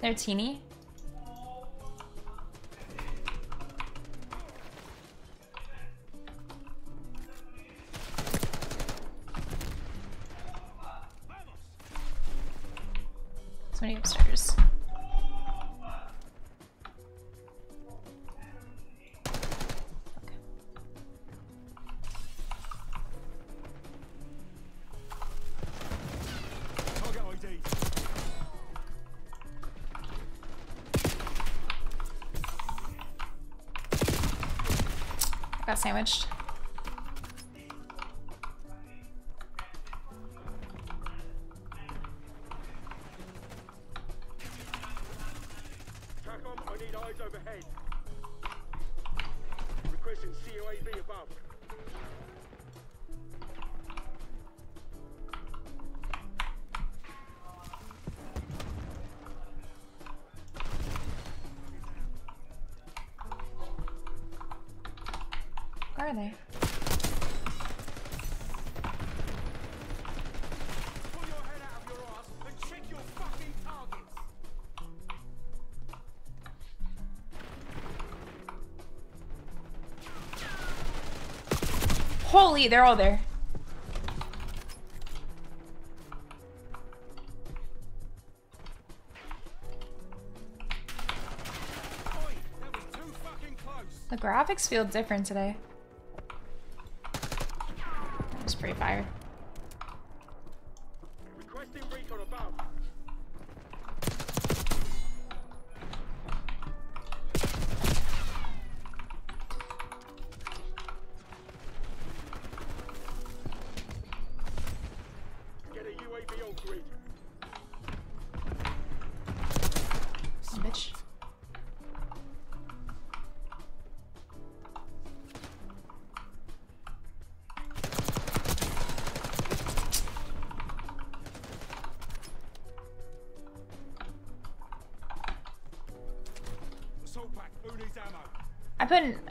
They're teeny. Got sandwiched. Holy, they're all there. The graphics feel different today.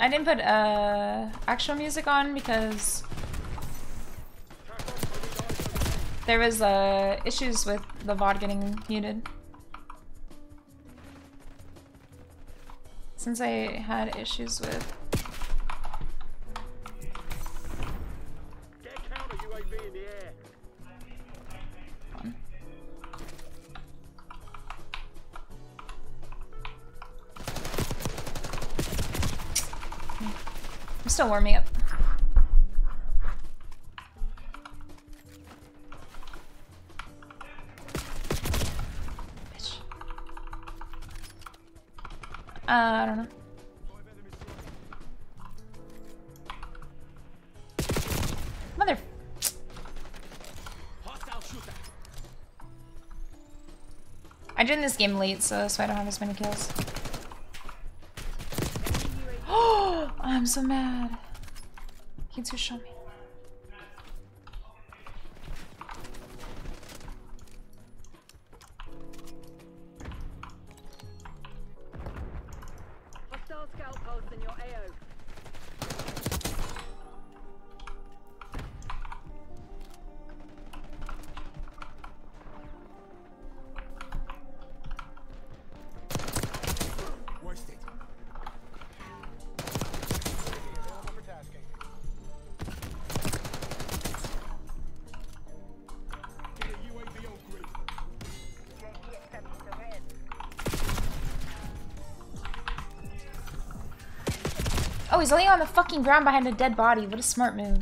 I didn't put uh actual music on because there was uh issues with the VOD getting muted. Since I had issues with still warming up. Bitch. Uh, I don't know. Mother. I joined this game late, so so I don't have as many kills. Oh, I'm so mad. Kids who show me. He's laying on the fucking ground behind a dead body. What a smart move.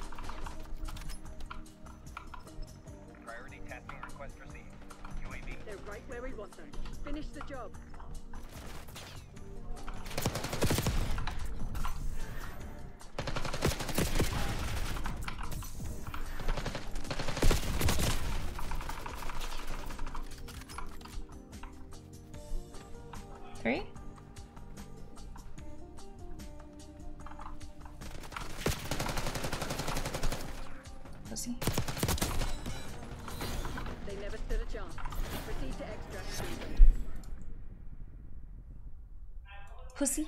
Pussy.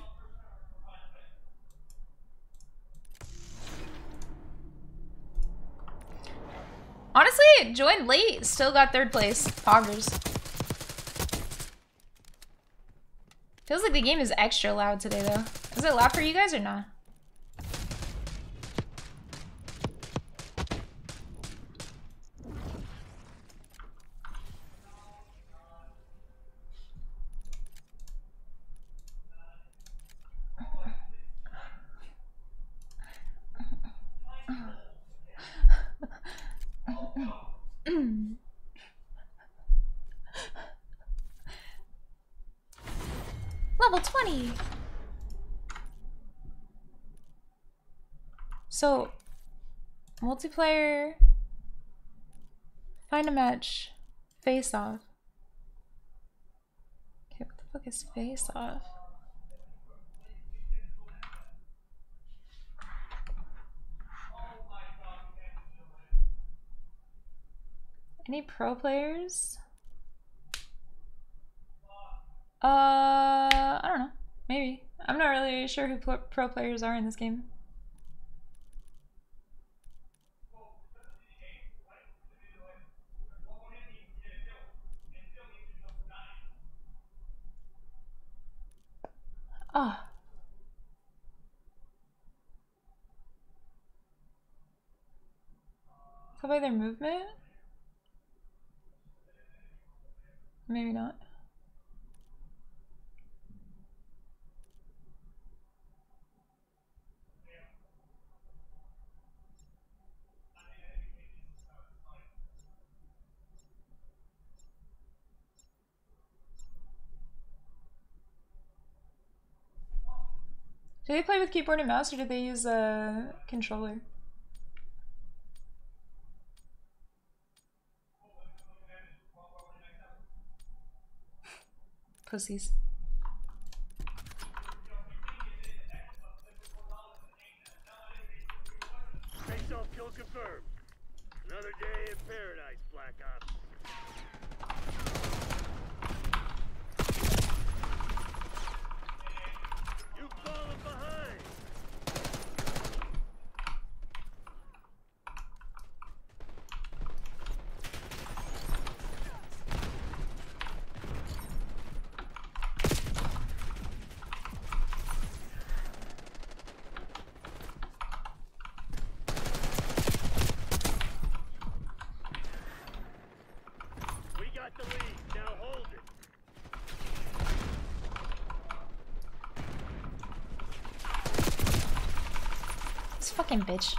Honestly, joined late, still got third place. Poggers. Feels like the game is extra loud today though. Is it loud for you guys or not? Level 20! So, multiplayer, find a match, face off. Okay, what the fuck is face off? Any pro players? Uh, I don't know. Maybe. I'm not really sure who pro pro players are in this game. Ah. Go by their movement? Maybe not. Do they play with keyboard and mouse or do they use a controller? Pussies. The advantage.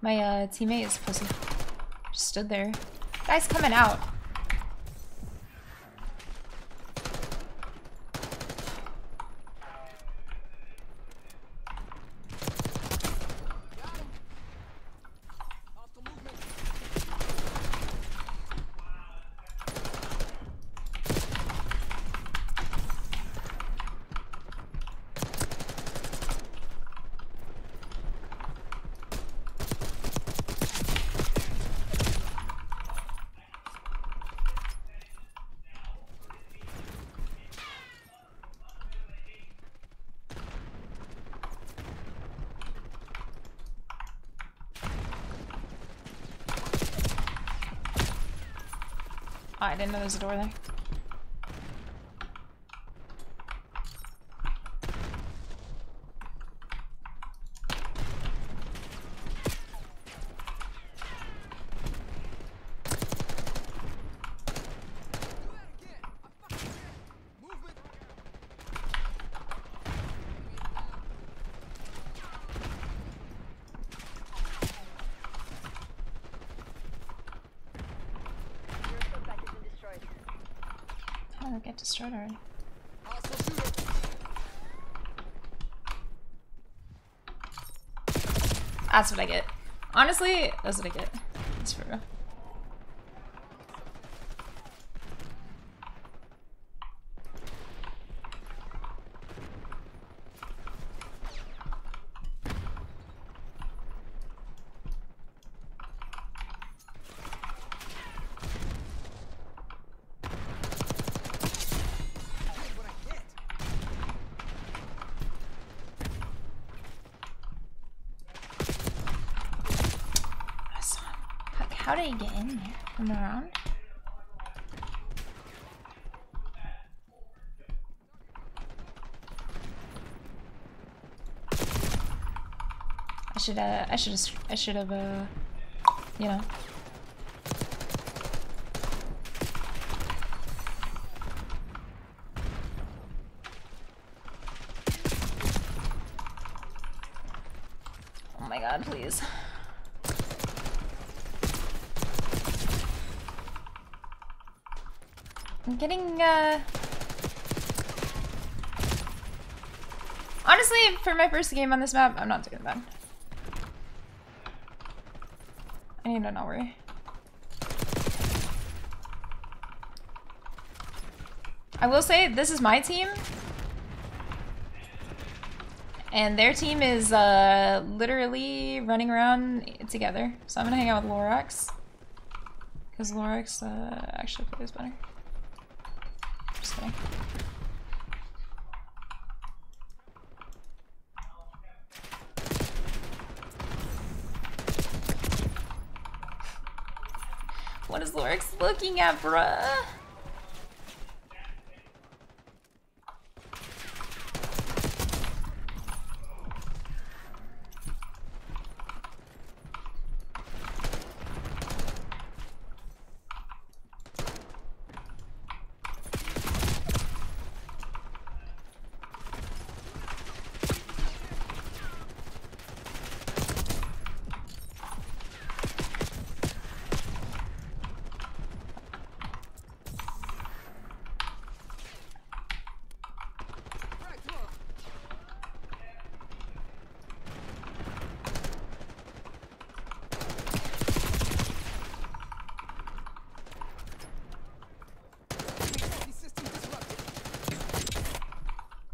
My uh, teammate is pussy. Just stood there. Guy's coming out. Didn't know there was a door there. Get destroyed already. That's what I get. Honestly, that's what I get. That's for real. I saw him. How, did he get in there? From around? I should uh I should have I should have uh you know Oh my god, please. I'm getting, uh... Honestly, for my first game on this map, I'm not doing bad. I need to not worry. I will say, this is my team. And their team is uh, literally running around together. So I'm gonna hang out with Lorax. Because Lorax uh, actually plays better. Just kidding. What is Lorax looking at, bruh?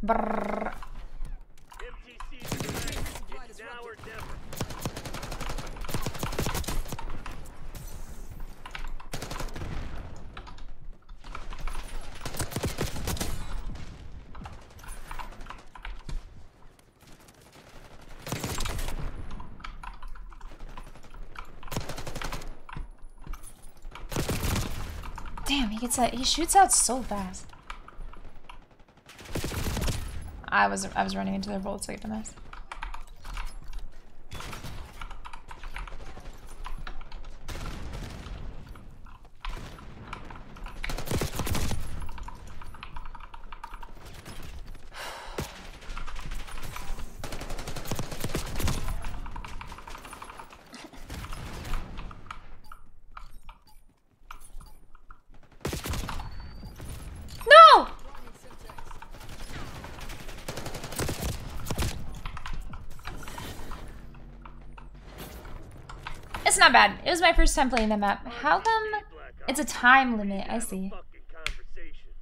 Brrr. MTC is ready. It's now or never. Damn, he gets. He shoots out so fast. I was I was running into their bullets like a dumbass. No! It's not bad. It was my first time playing the map. How come it's a time limit? I see. Fucking conversation.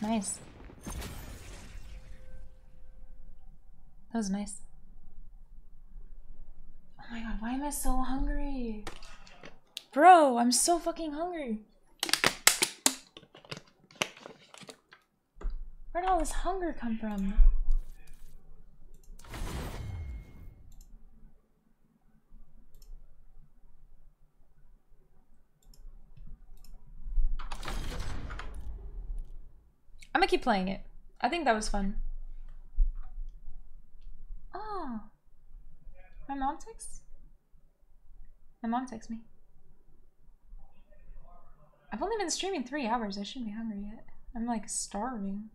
Nice. That was nice. Oh my god, why am I so hungry? Bro, I'm so fucking hungry. Where'd all this hunger come from? I'm gonna keep playing it. I think that was fun. Oh. Texts? My mom texts me. I've only been streaming three hours. I shouldn't be hungry yet. I'm like starving.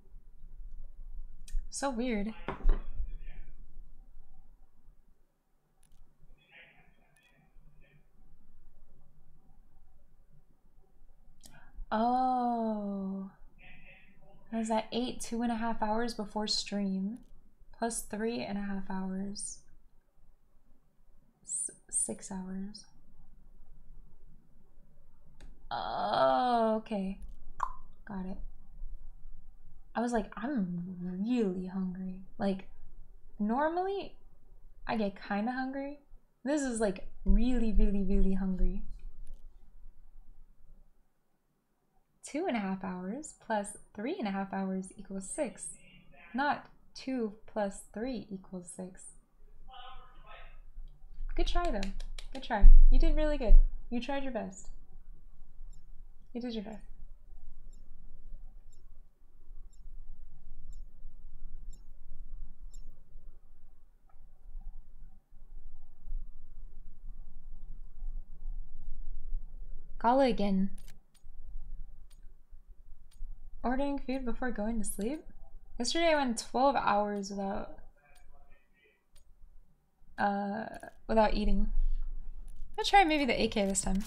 So weird. Oh. I was at eight, two and a half hours before stream, plus three and a half hours. Six hours. Oh, okay. Got it. I was like, I'm really hungry. Like, normally I get kind of hungry. This is like really, really, really hungry. Two and a half hours plus three and a half hours equals six. Not two plus three equals six. Good try though. Good try. You did really good. You tried your best. You did your best. Gala again. Ordering food before going to sleep? Yesterday I went 12 hours without uh without eating. I'll try maybe the AK this time.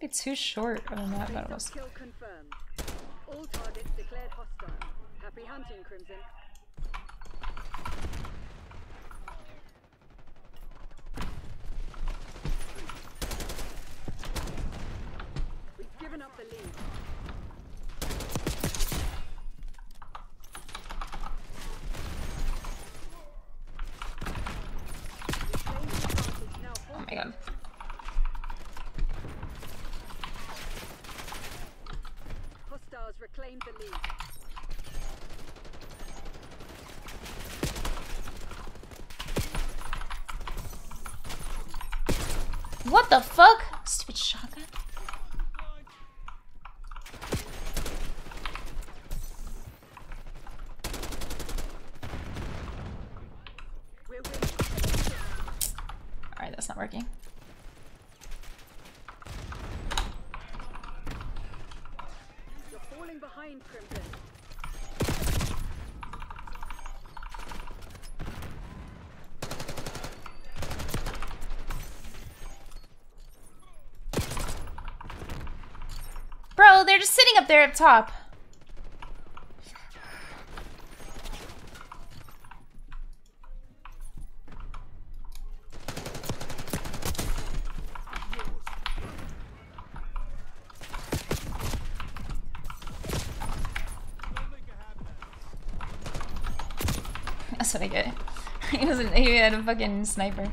It's too short of a map kill confirmed. All targets declared hostile. Happy hunting, Crimson. We've given up the lead. Reclaiming the advantage now Oh my god. Hostiles reclaimed the lead. What the fuck? Stupid shotgun. We're winning. Alright, that's not working. You're falling behind, Crimson. Bro, they're just sitting there up top. That's what I get. he wasn't. He had a fucking sniper.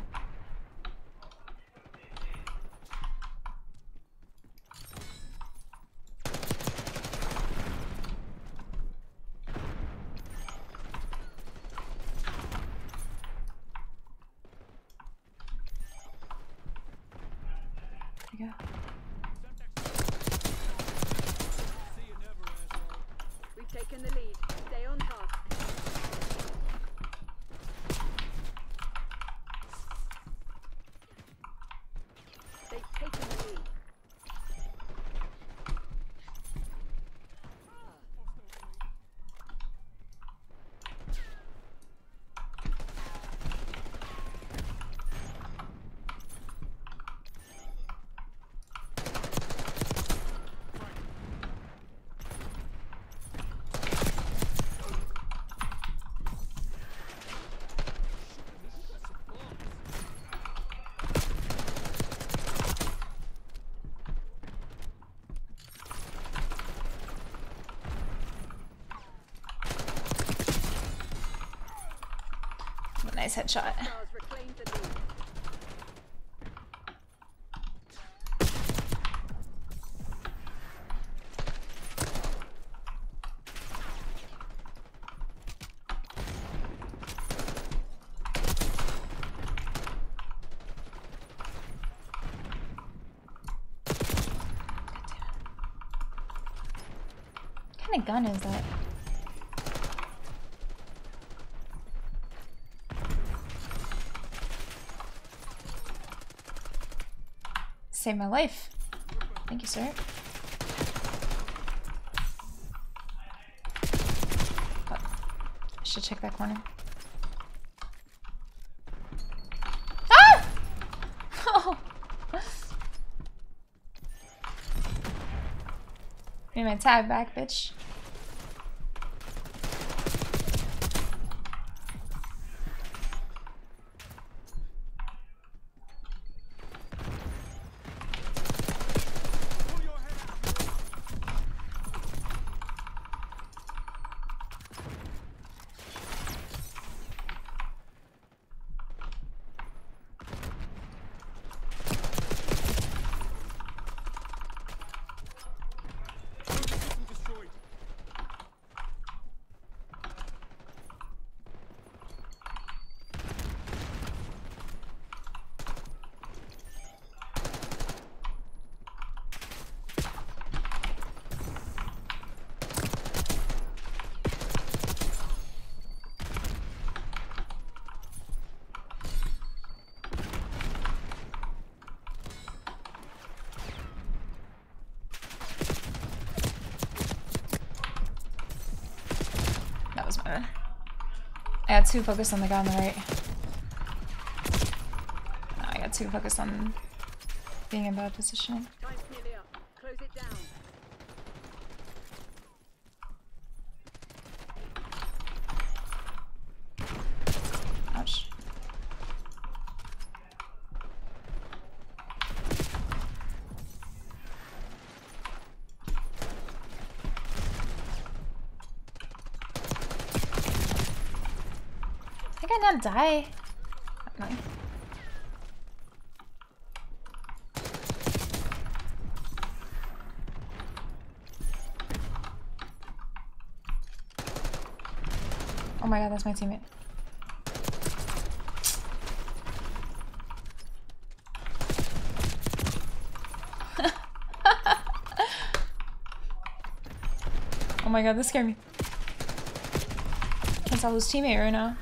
There you go. We've taken the lead. Stay on task. They've taken the lead. Nice headshot. What kind of gun is that? Saved my life. Thank you, sir. Fuck. I should check that corner. Ah! Oh! Give me my tag back, bitch. Pull your head out. System destroyed. That was my bad. I too focused on the guy on the right. No, I got too focused on being in bad positioning. Time's nearly up. Close it down. Ouch. Not die. No. Oh my god, that's my teammate. Oh my god, this scared me. Can't tell who's teammate right now.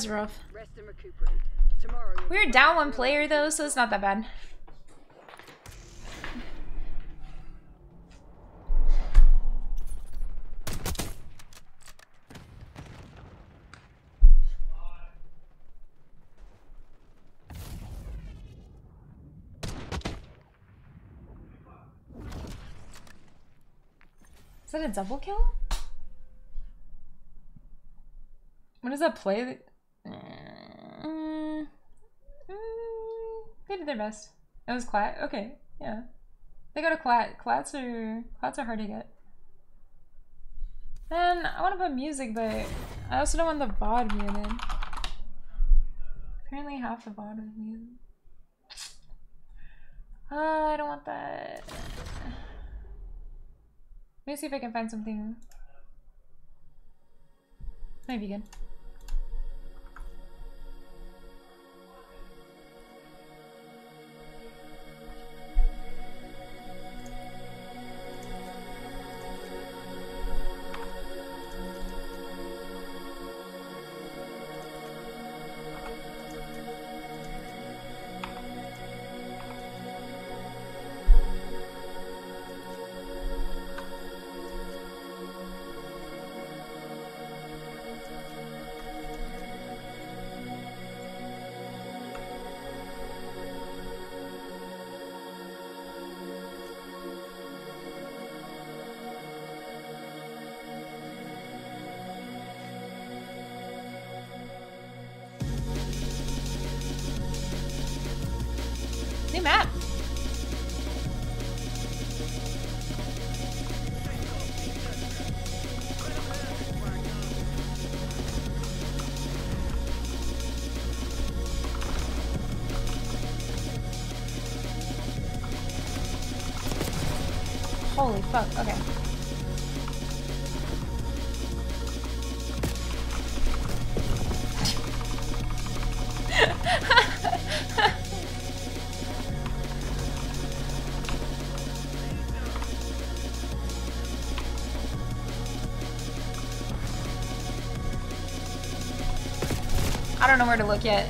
That's rough. Rest and recuperate. Tomorrow We were down one player though, so it's not that bad. Is that a double kill? What does that play? Mm, mm, they did their best. It was clat. Okay, yeah. They got a clat. Clats are clats are hard to get. And I want to put music, but I also don't want the VOD muted. Apparently half the VOD is muted. Uh, I don't want that. Let me see if I can find something. Maybe good. Know where to look yet.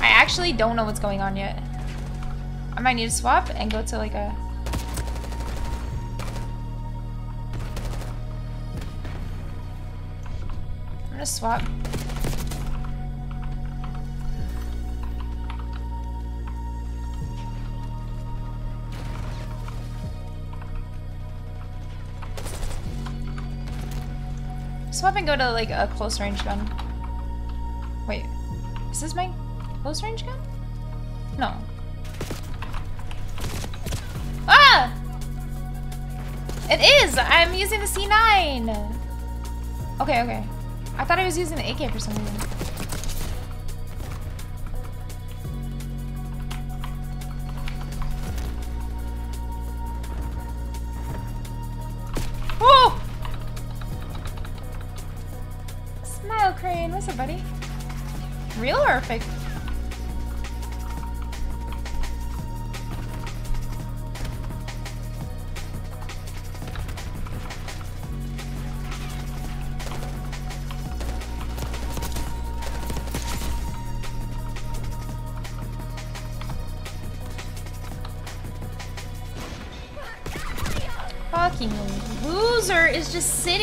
I actually don't know what's going on yet. I might need to swap and go to like a... gonna swap. Swap and go to like a close range gun. Wait, is this my close range gun? No. Ah! It is! I'm using the C9! Okay, okay. I thought I was using the AK for some reason.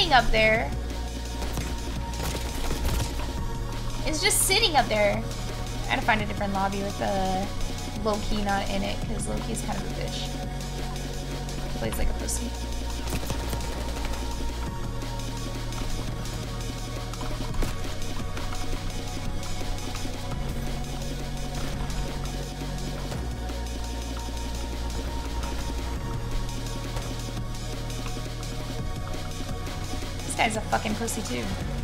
Sitting up there. Is just sitting up there. I gotta find a different lobby with the Loki not in it, because Loki's kind of a bitch. He plays like a pussy. Pussy too.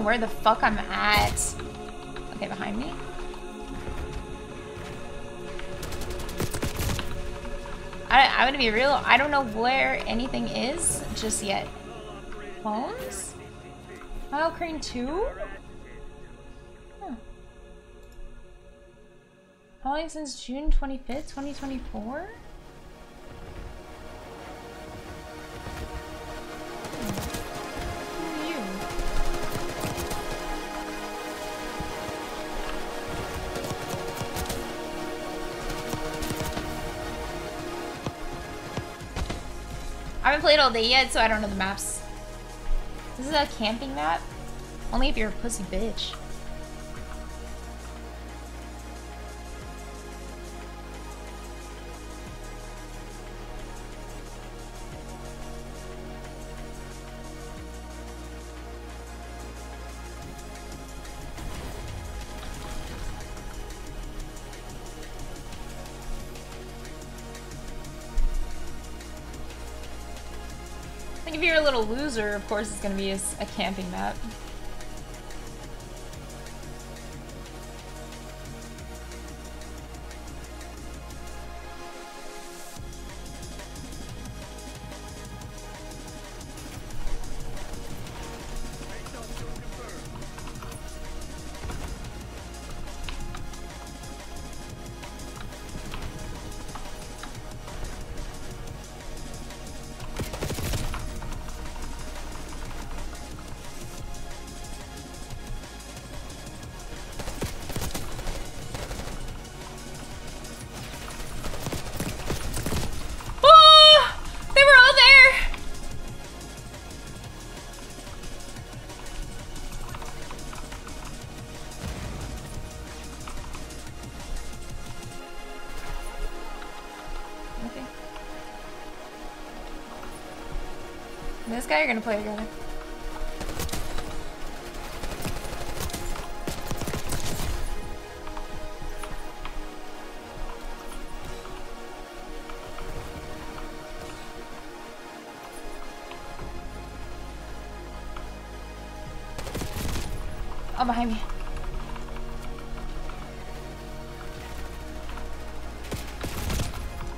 Know where the fuck I'm at. Okay, behind me. I, I'm gonna be real. I don't know where anything is just yet. Clones? Mile oh, Crane 2? Huh. Long since June 25th, 2024? I played all day yet, so I don't know the maps. This is a camping map? Only if you're a pussy bitch. Loser, of course it's gonna be a camping map. This guy you're gonna play together. Oh, behind me.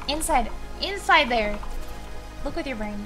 Inside. Inside there. Look with your brain.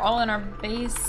All in our base.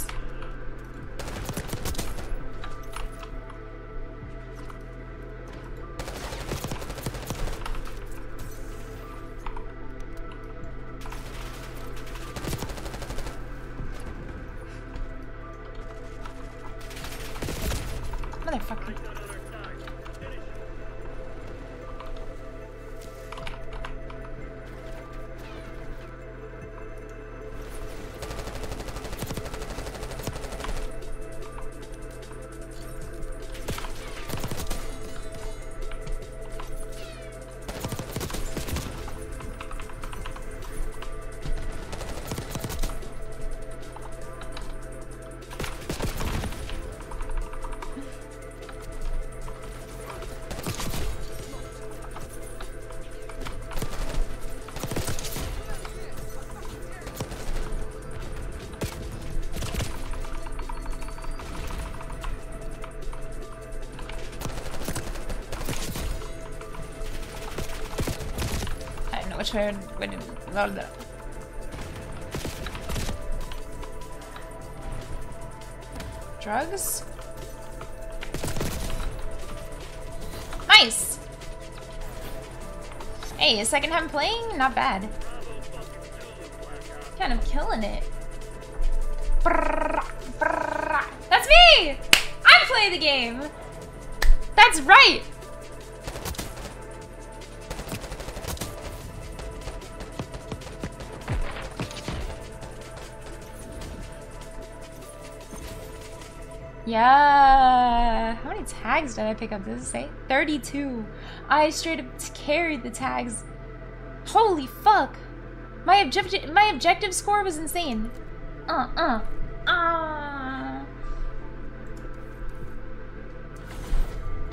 I don't know which way would would load that. Drugs? Nice! Hey, a second time playing? Not bad. Kind of killing it. That's me! I play the game! That's right! Yeah. How many tags did I pick up? Does it say? 32. I straight up carried the tags. Holy fuck. My objective my objective score was insane. Uh uh.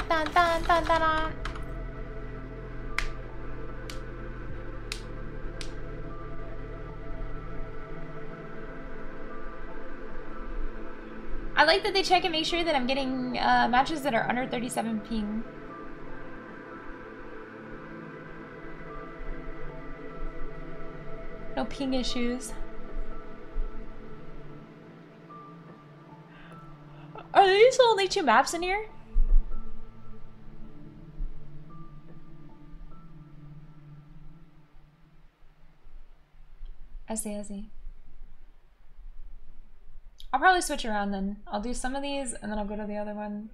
Dun like that they check and make sure that I'm getting uh, matches that are under 37 ping. No ping issues. Are these the only two maps in here? I see, I see. I'll probably switch around then. I'll do some of these and then I'll go to the other one.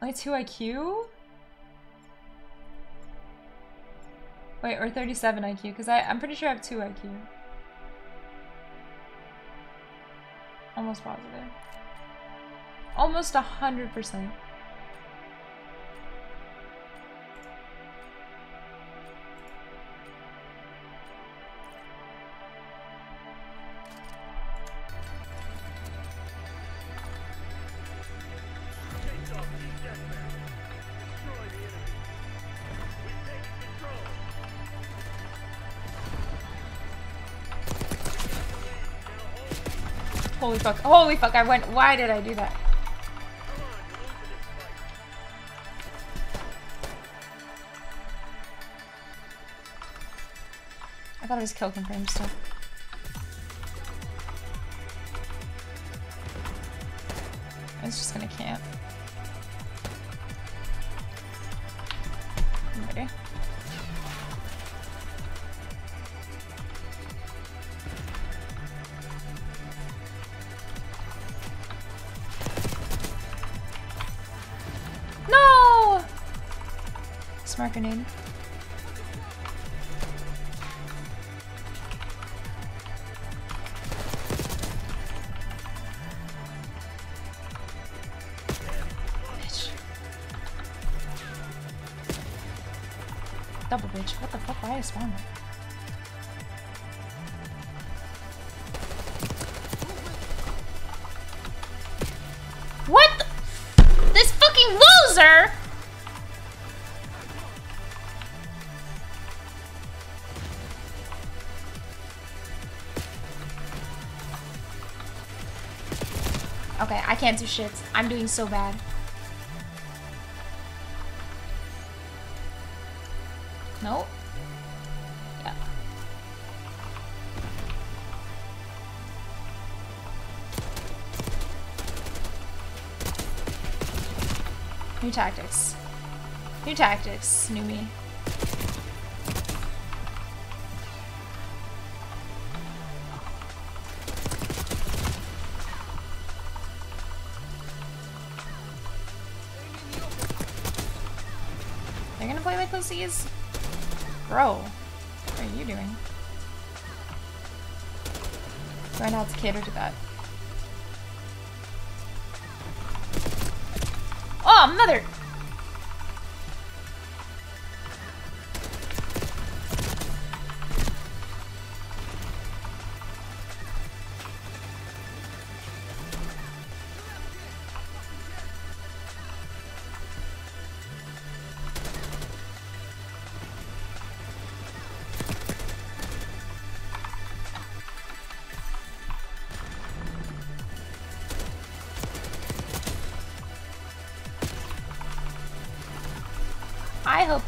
Only 2 IQ? Wait, or 37 IQ, because I'm pretty sure I have 2 IQ. Almost positive. Almost 100%. Fuck. Holy fuck, I went. Why did I do that? I thought it was kill confirmed still. Grenade. Bitch. Double bitch. What the fuck? Why I spawn? Okay, I can't do shit. I'm doing so bad. Nope. Yeah. New tactics. New tactics, new me. Pussies? What are you doing? Try not to cater to that.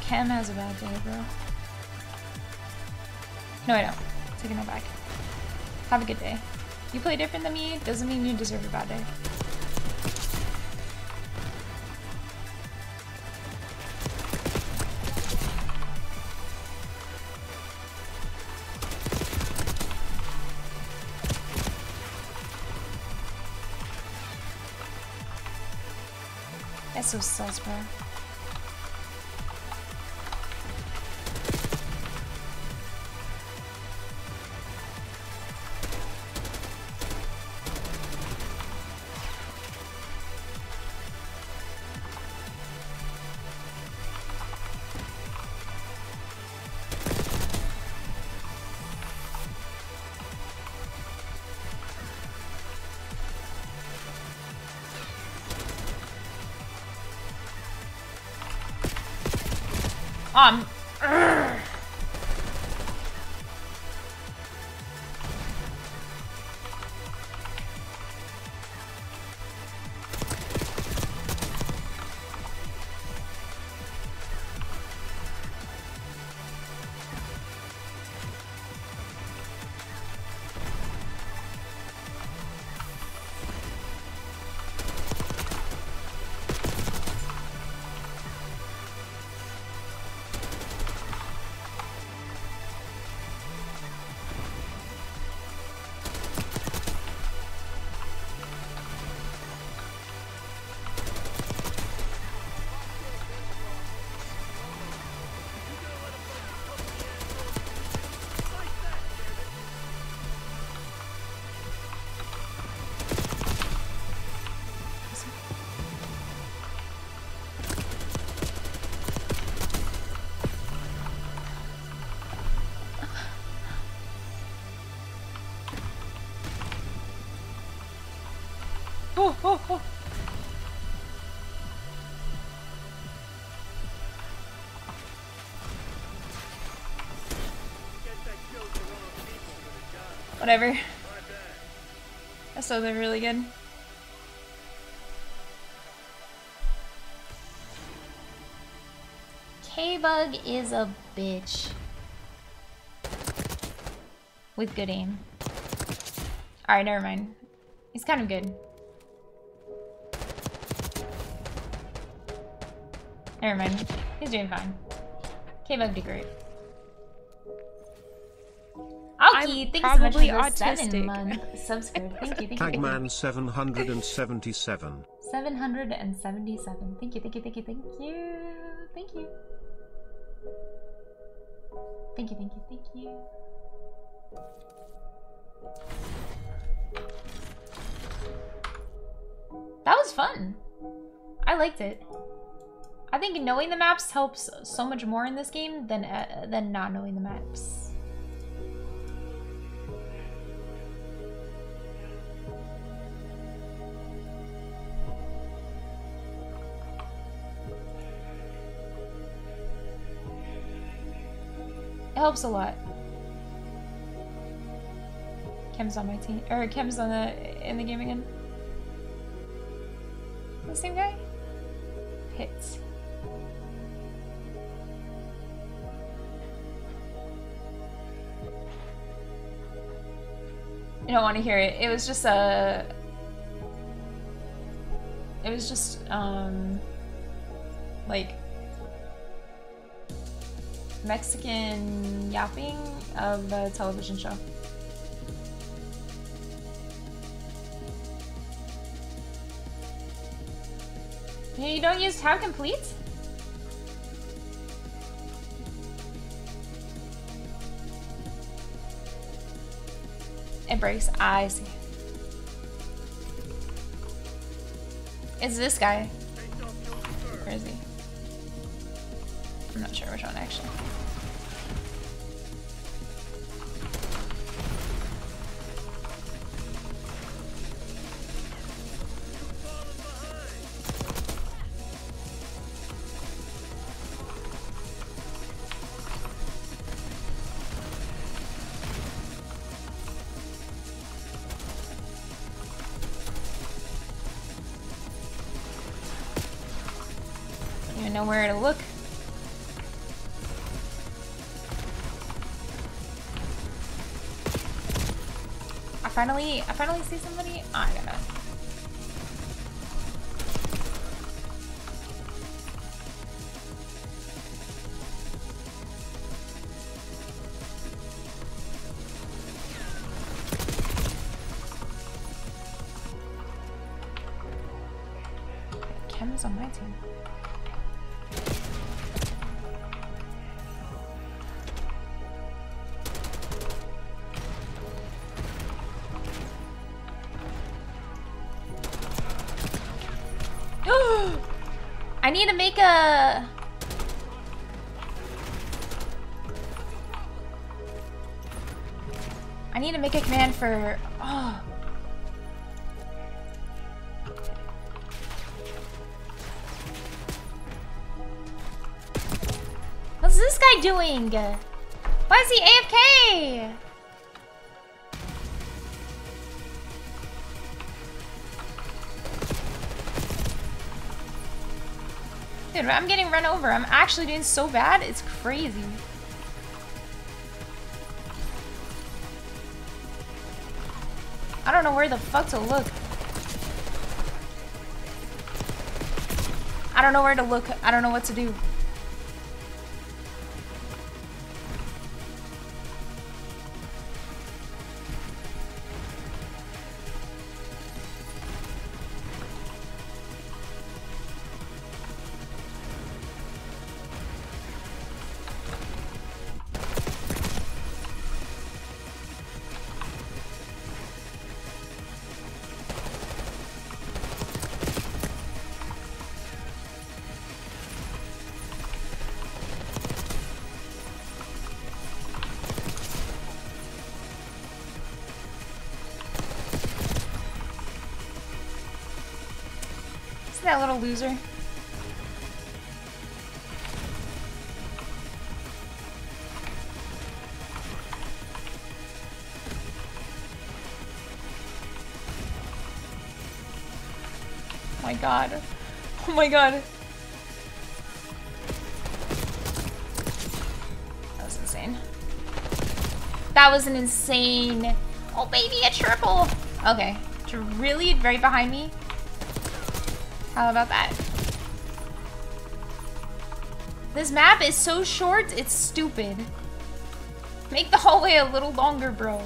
Kem has a bad day, bro. No, I don't. Taking that back. Have a good day. You play different than me, doesn't mean you deserve a bad day. That's so sus, bro. Um. Whatever. Still they're really good. K-Bug is a bitch. With good aim. Alright, never mind. He's kind of good. Never mind. He's doing fine. K-Bug did great. Alki, thank you so much for probably the seven autistic. month subscribe. Thank you, thank you, thank you. 777. 777. Thank you, thank you, thank you, thank you. Thank you. Thank you, thank you, thank you. That was fun. I liked it. I think knowing the maps helps so much more in this game than uh, than not knowing the maps. It helps a lot. Kim's on my team, or Kim's on the in the game again. The same guy. Pits. You don't want to hear it. It was just a. It was just um. Like Mexican yapping of the television show. You don't use tab complete? It breaks. I see. It's this guy. I'm not sure which one actually. Finally, I finally see somebody. I need to make a. Command for. Oh. Let's this guy doing? Why is he AFK? I'm getting run over. I'm actually doing so bad. It's crazy. I don't know where the fuck to look. I don't know where to look. I don't know what to do. That little loser? Oh my god. Oh my god. That was insane. That was an insane. Oh baby, a triple. Okay. It's Really? Right behind me? How about that? This map is so short, it's stupid. Make the hallway a little longer, bro.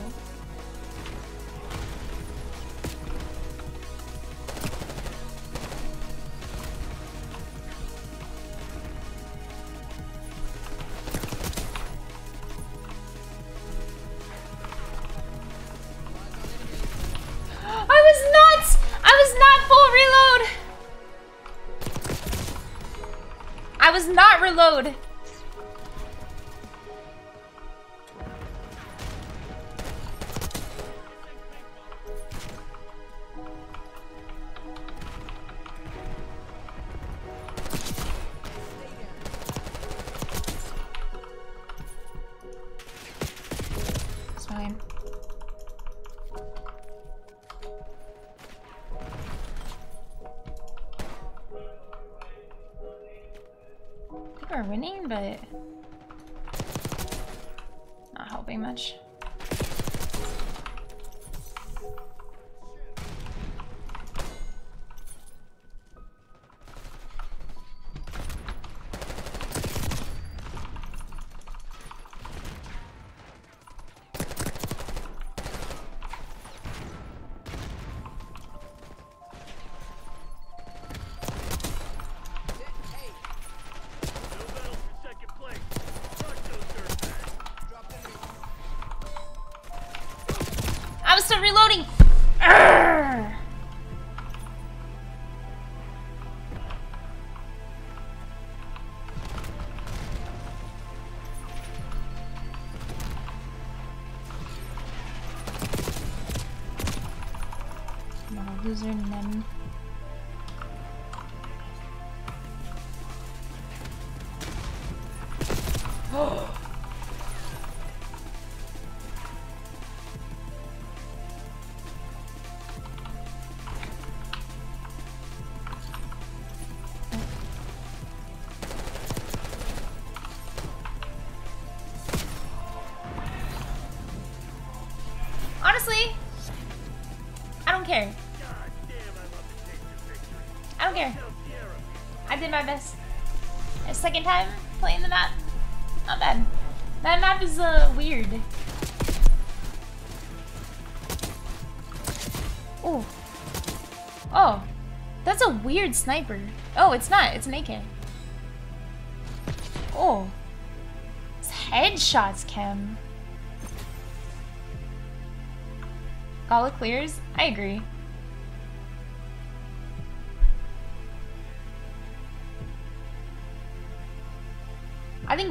Second time playing the map. Not bad. That map is uh, weird. Oh. Oh. That's a weird sniper. Oh, it's not. It's an AK. Oh. It's headshots, Kim. Gala clears? I agree.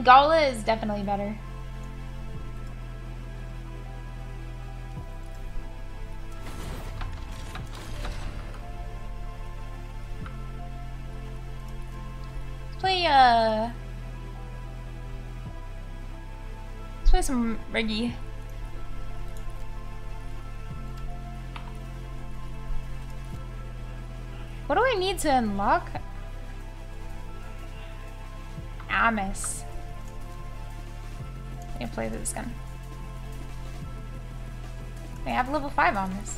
Gala is definitely better. Let's play, uh... play some Reggie. What do I need to unlock? Amos. I play this gun. I have level 5 on this.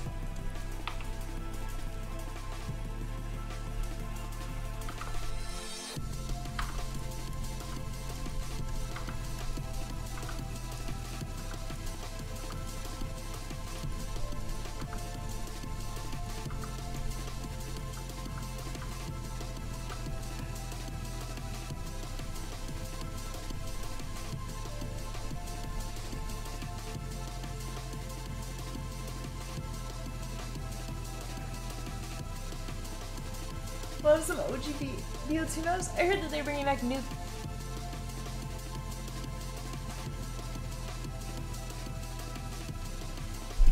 Biotunos. I heard that they're bringing back new.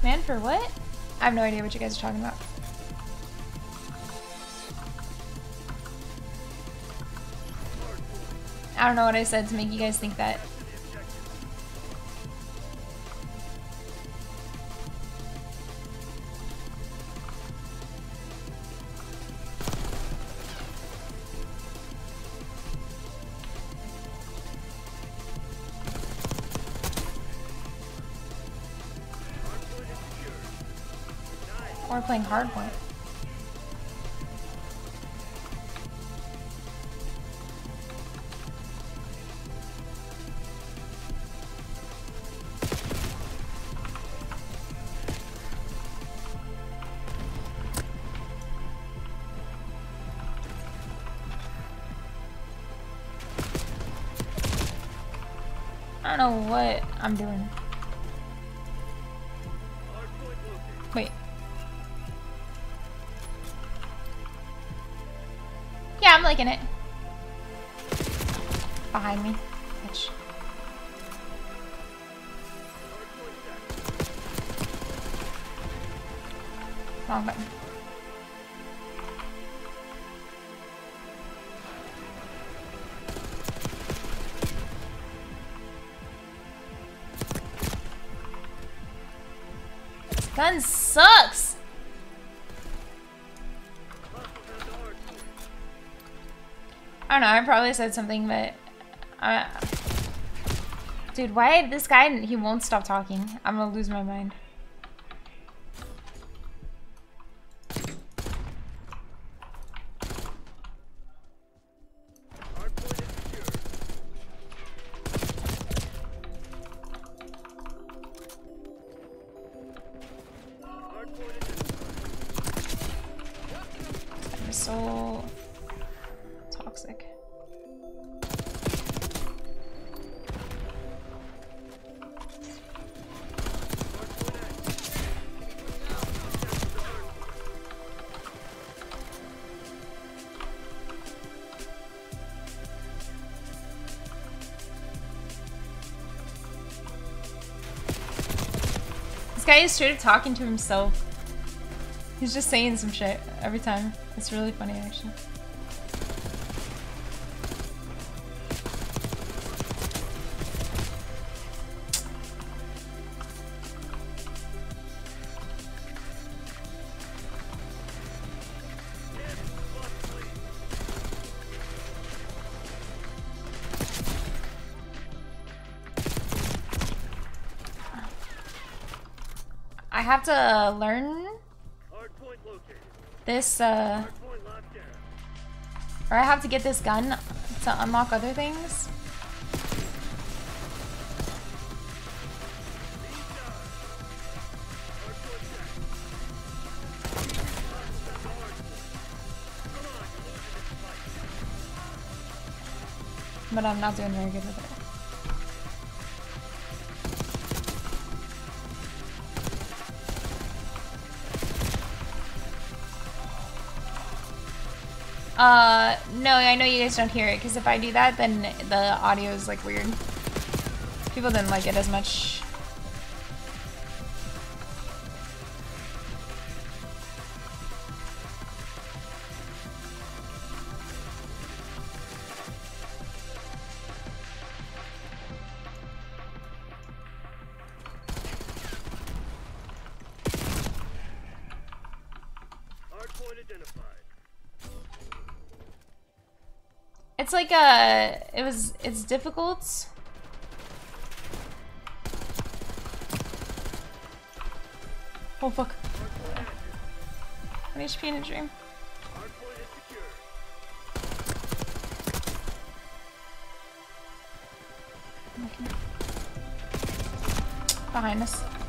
Man, for what? I have no idea what you guys are talking about. I don't know what I said to make you guys think that. Playing. I don't know what I'm doing. Gun sucks! I don't know, I probably said something, but... Uh, dude, why this guy, he won't stop talking. I'm gonna lose my mind. Guy is straight up talking to himself. He's just saying some shit every time. It's really funny, actually. Have to learn this, uh, or I have to get this gun to unlock other things. But I'm not doing very good with it. Uh, no, I know you guys don't hear it, because if I do that, then the audio is, like, weird. People didn't like it as much. It's like a, it was, it's difficult. Oh fuck. One HP in a dream. Behind us.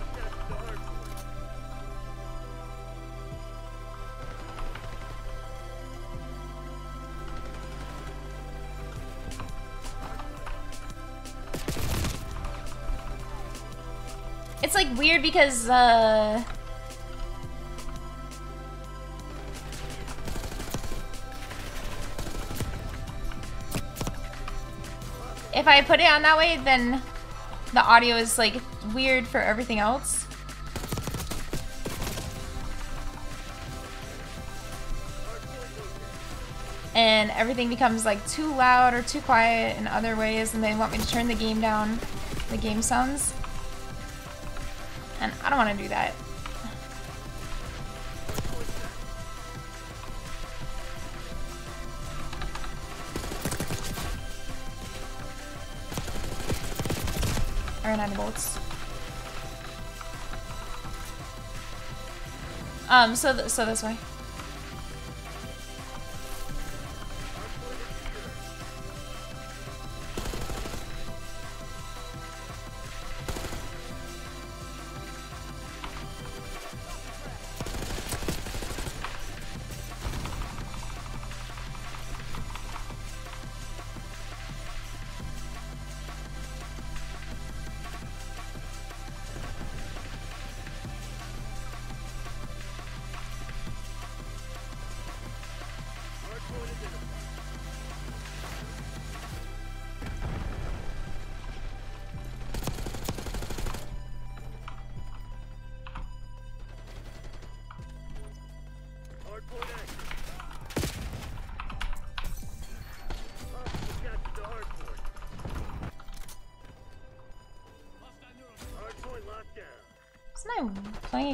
Like weird because, uh... If I put it on that way, then the audio is like weird for everything else. And everything becomes like too loud or too quiet in other ways, and they want me to turn the game down, the game sounds. And I don't want to do that. I ran out of bullets. Um, so th so this way.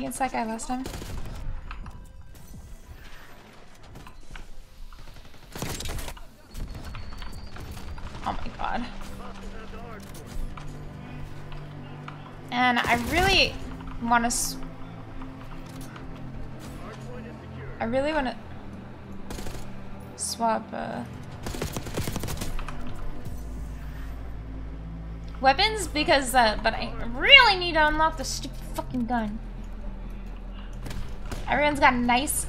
Against that guy last time? Oh my god. And I really want to. I really want to swap uh, weapons because, uh, but I really need to unlock the stupid fucking gun. Everyone's got nice.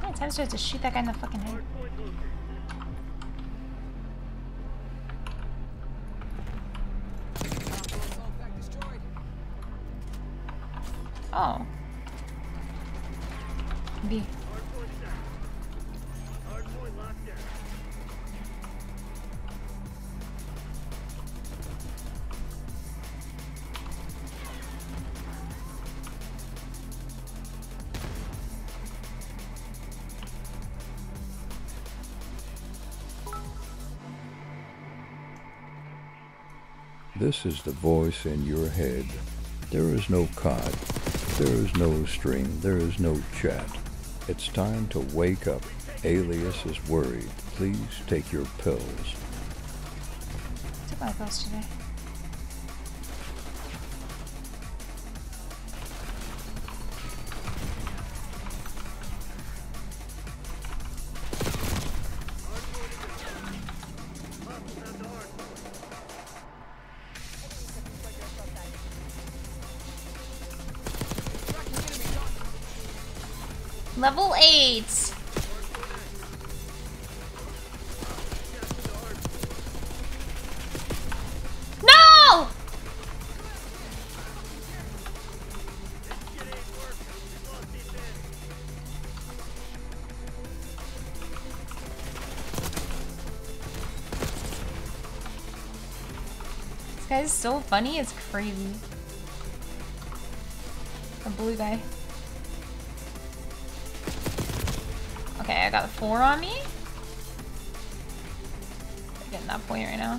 How many times do I have to shoot that guy in the fucking head? This is the voice in your head. There is no COD. There is no stream. There is no chat. It's time to wake up. Alias is worried. Please take your pills. Took my pills today. Guy's so funny, it's crazy. The blue guy. Okay, I got four on me. I'm getting that point right now.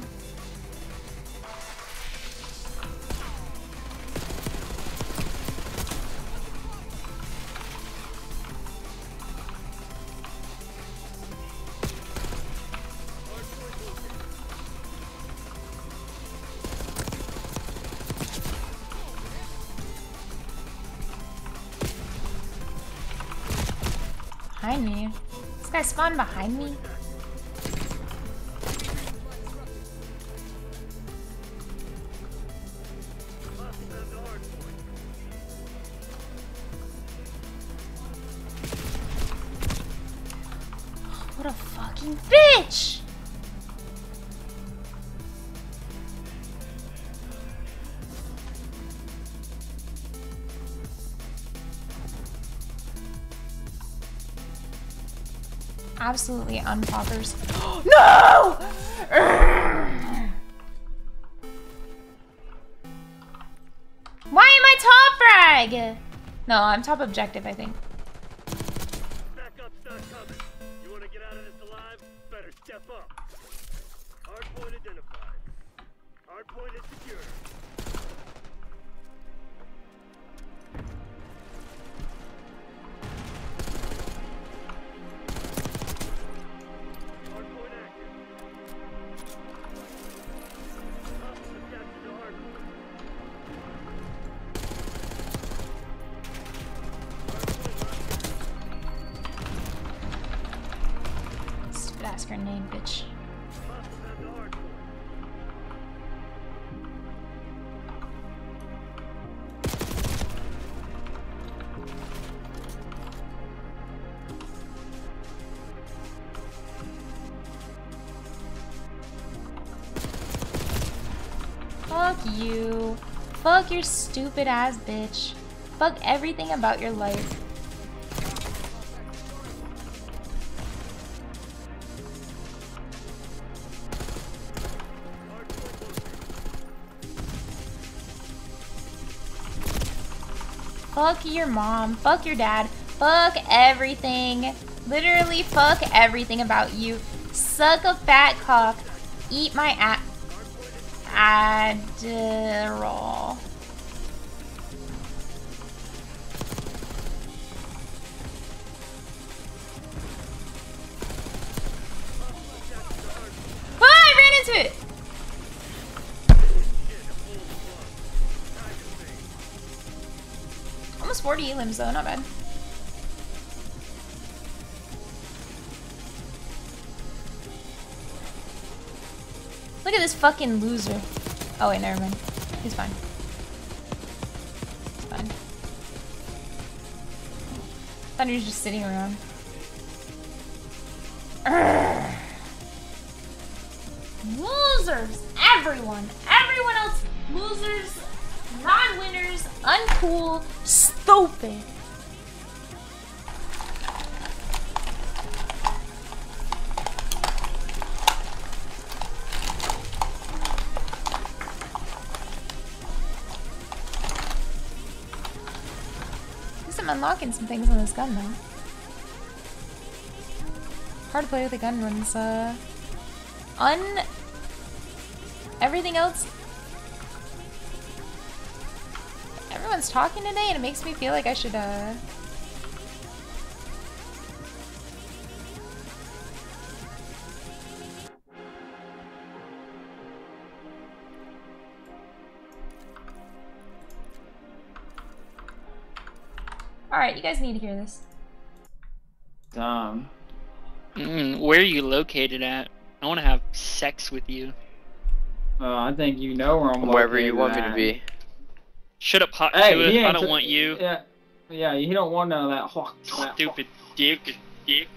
Behind me. This guy spawned behind me. Absolutely unpoppers. no! Why am I top frag? No, I'm top objective, I think. Hardpoint identified. Hardpoint is secure. Fuck your stupid ass bitch. Fuck everything about your life. Fuck your mom. Fuck your dad. Fuck everything. Literally fuck everything about you. Suck a fat cock. Eat my ass. Adderall. 40 limbs though, not bad. Look at this fucking loser. Oh wait, never mind. He's fine. He's fine. Thought he was just sitting around. Some things on this gun though. Hard to play with a gun when it's uh un everything else everyone's talking today and it makes me feel like I should uh guys need to hear this. Dumb. Mm, where are you located at? I want to have sex with you. Uh, I think you know where I'm Wherever you located want me to be. Shut up, hot Hey, to he it. I don't want you. Yeah, yeah, he don't want none of that. Hawk, that Stupid dick. Dick.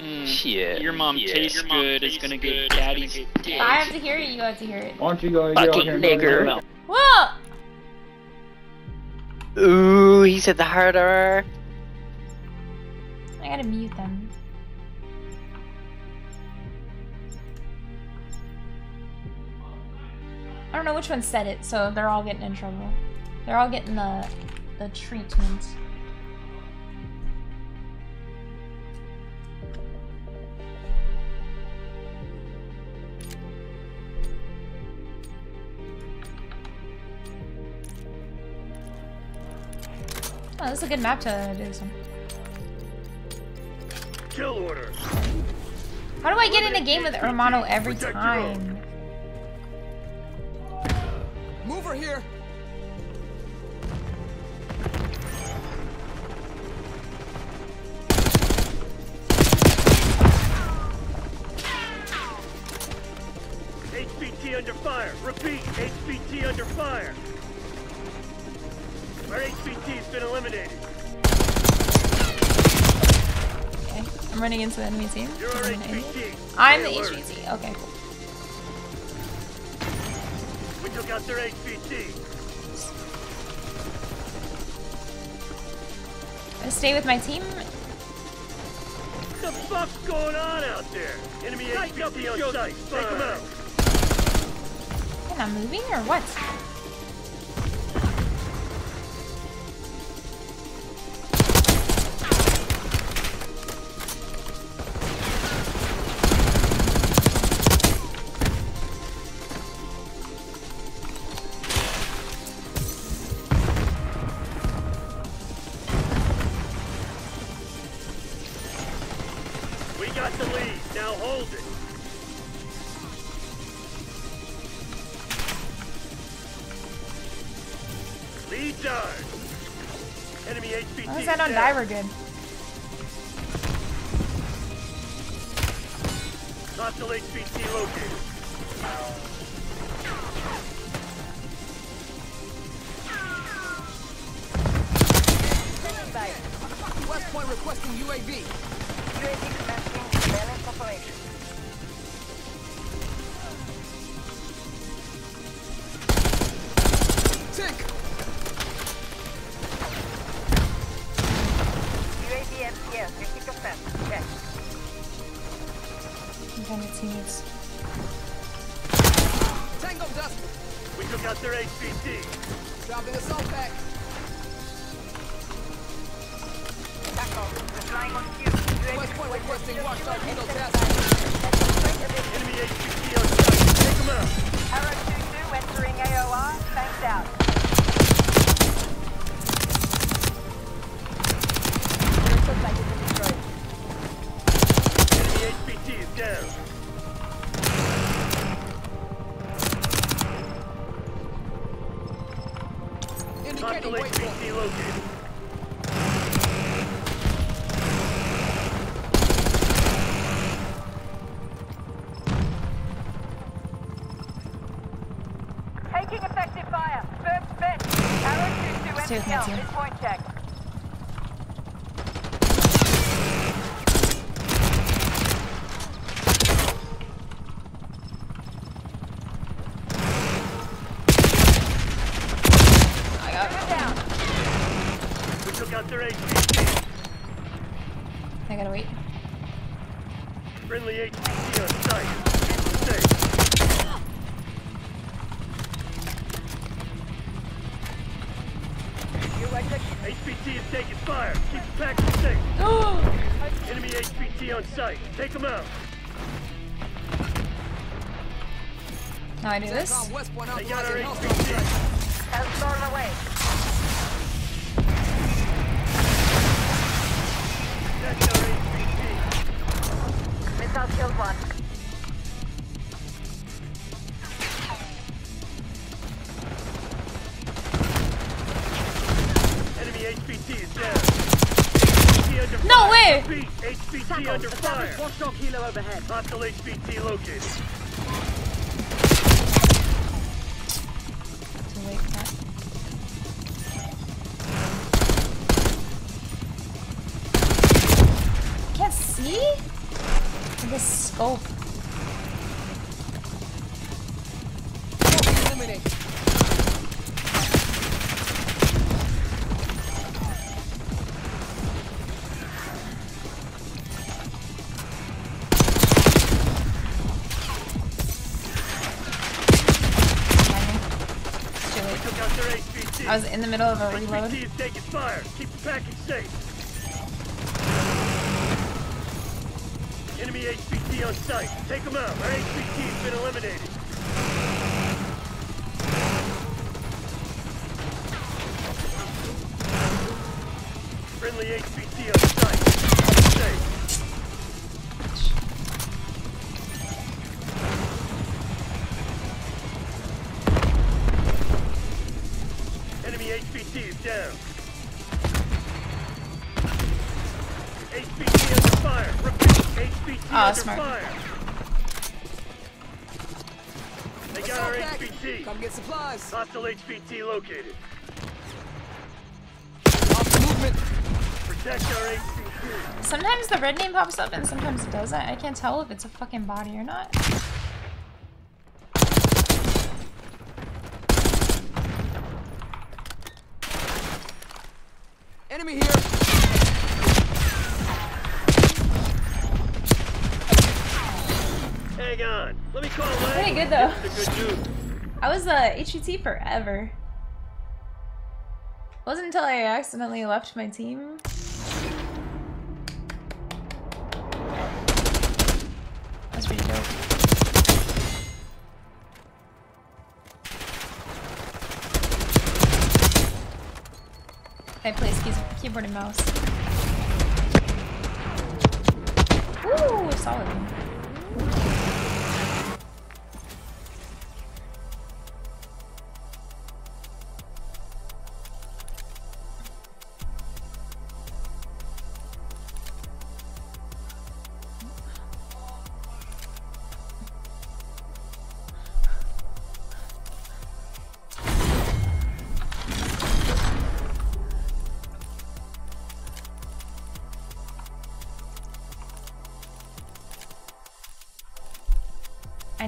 Mm, Shit. your mom yeah. tastes Your mom good. It's gonna good, get daddy's dick. I have to hear it, you have to hear it. Why don't you go, get out Fucking here and go nigger. Whoa! Said the harder. I gotta mute them. I don't know which one said it, so they're all getting in trouble. They're all getting the the treatment. Oh, this is a good map to do some. Kill order. How do I get in a game with Romano every time? Mover here. HVT under fire. Repeat, HVT under fire. Our HVT's been eliminated. Okay, I'm running into the enemy team. You're HVT. I'm the HVT. Okay, cool. We took out their HVT. I uh, stay with my team. What the fuck's going on out there? Enemy HVT on site. Take them out. Am I moving or what? I were good. Cancer. I do this. I was in the middle of a reload. HVT is taking fire. Keep the package safe. Enemy HVT on site. Take them out. Our HVT has been eliminated. HVT located. Off movement. Protect our HVT. Sometimes the red name pops up and sometimes it doesn't. I can't tell if it's a fucking body or not. Enemy here. Hang on. Let me call Pretty good though. Get the good news. I was uh, a HVT forever. It Wasn't until I accidentally left my team. That's pretty dope. I play keyboard and mouse. Ooh, solid.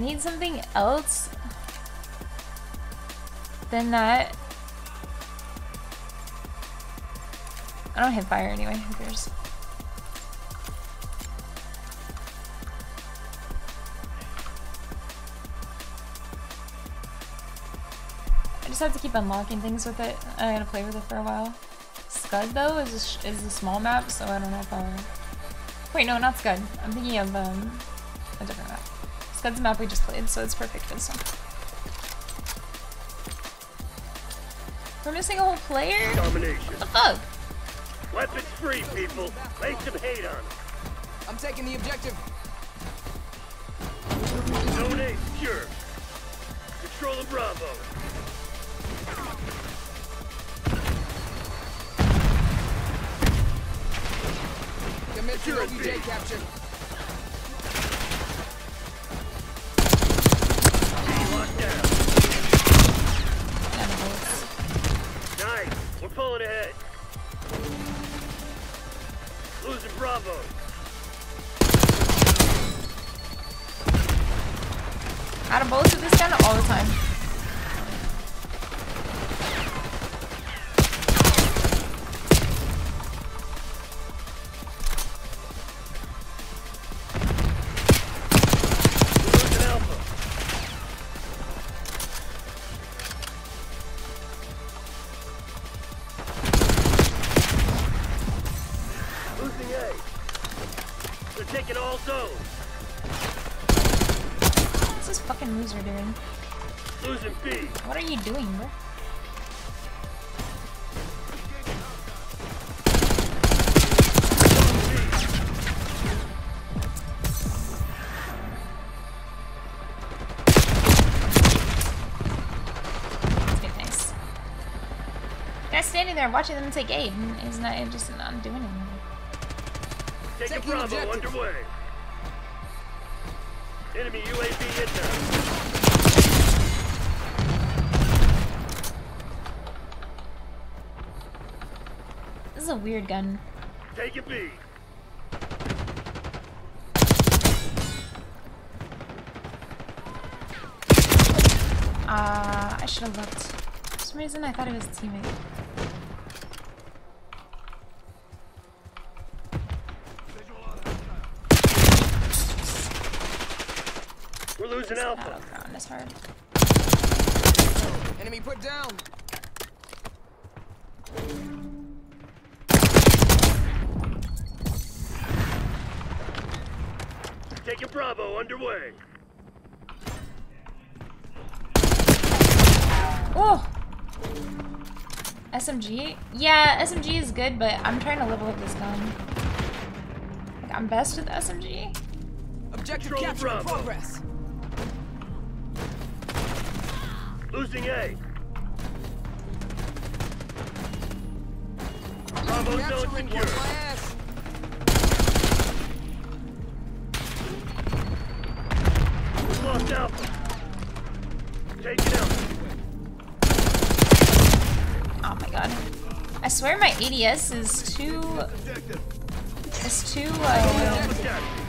Need something else than that. I don't hit fire anyway, who cares? I just have to keep unlocking things with it. I gotta play with it for a while. Scud though is a, is a small map, so I don't know if I'll... Wait, no, not Scud. I'm thinking of um. Scud's the map we just played, so it's perfect for this one. We're missing a whole player? Domination. What the fuck? Weapons free, people. Lay some hate on 'em. I'm taking the objective. Zone A secure. Controlling Bravo. Commit to Secure OBJ capture. Standing there watching them take aid, and he's not just not doing anything. Taking Taking Bravo objective. underway. Enemy UAV inbound. This is a weird gun. Taking B. Uh, I should have looked. For some reason, I thought it was a teammate. We're losing oh, Alpha. Battleground hard. Enemy put down. Taking Bravo underway. Oh! SMG? Yeah, SMG is good, but I'm trying to level up this gun. Like, I'm best with SMG. Objective Control capture in Bravo. progress. Losing A. Bravo zone secure. one my ass. We lost Alpha. Oh my god. I swear my ADS is too... Is too, uh...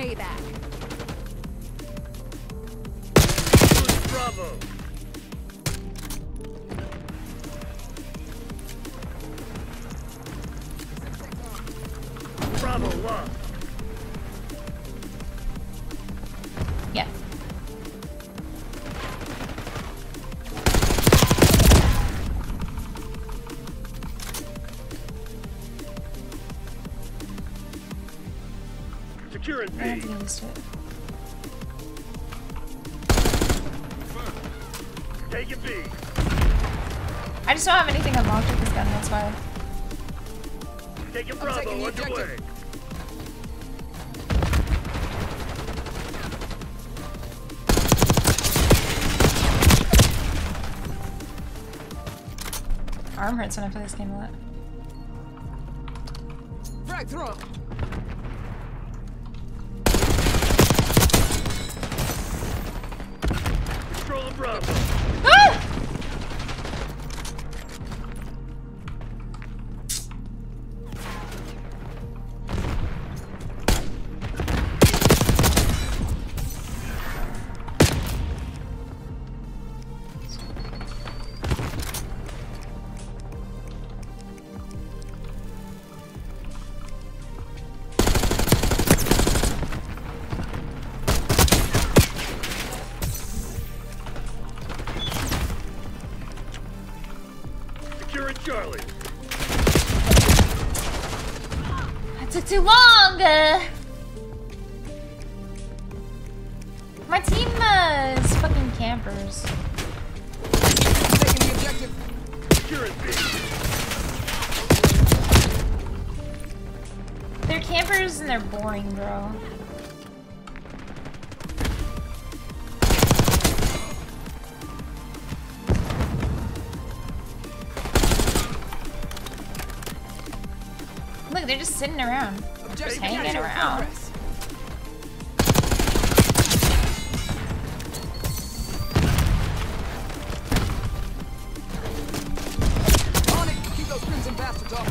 Payback. Bravo. Bravo lost. Securing I have B. to get used it. B. I just don't have anything unlocked with this gun, that's why. Taking Bravo underway. Arm hurts when I play this game a lot. Frag throw. Too long! Uh, sitting around. Just hanging around. progress. On it. Keep those crimson bastards off.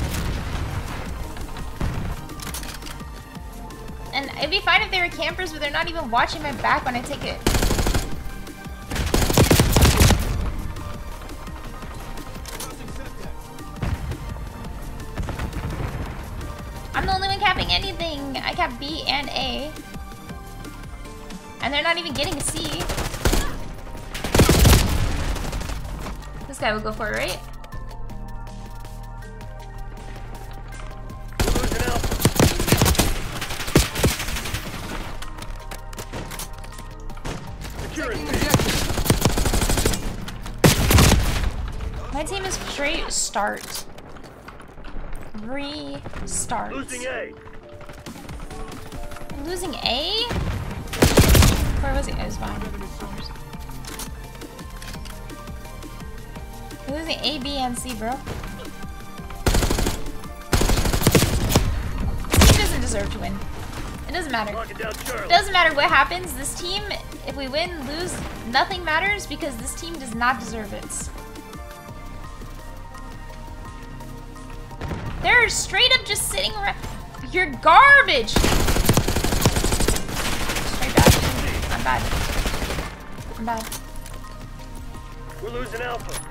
And it'd be fine if they were campers, but they're not even watching my back when I take it. Even getting a C. This guy will go for it, right? We're losing Alpha. Securing Taking B. objective. My team is straight start. Restart. Losing A. Losing A? Where was he? It was behind. We're losing A, B, and C, bro. Team doesn't deserve to win. It doesn't matter. Locking down Charlie. It doesn't matter what happens. This team, if we win, lose, nothing matters because this team does not deserve it. They're straight up just sitting around. You're garbage. Straight bad. I'm bad. I'm bad. We're losing Alpha.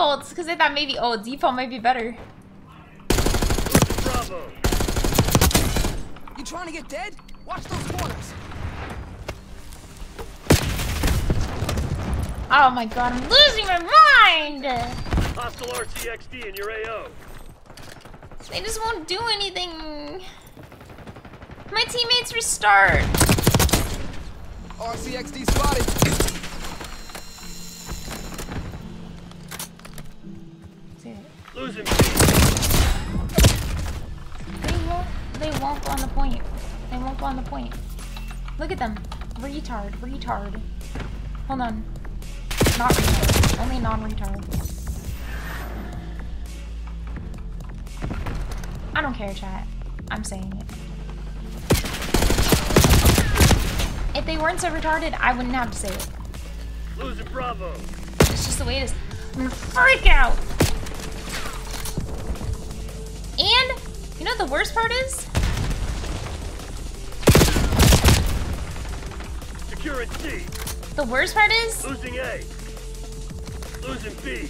Defaults because I thought maybe, oh, default might be better. Bravo. You trying to get dead? Watch those corners. Oh my god, I'm losing my mind! Hostile RCXD in your AO. They just won't do anything. My teammates restart. RCXD spotted. Losing They won't. They won't go on the point. They won't go on the point. Look at them. Retard. Retard. Hold on. Not retard. Only non-retard. I don't care, chat. I'm saying it. If they weren't so retarded, I wouldn't have to say it. Losing Bravo. It's just the way it is. I'm gonna freak out! The worst part is? Securing C. The worst part is? Losing A. Losing B.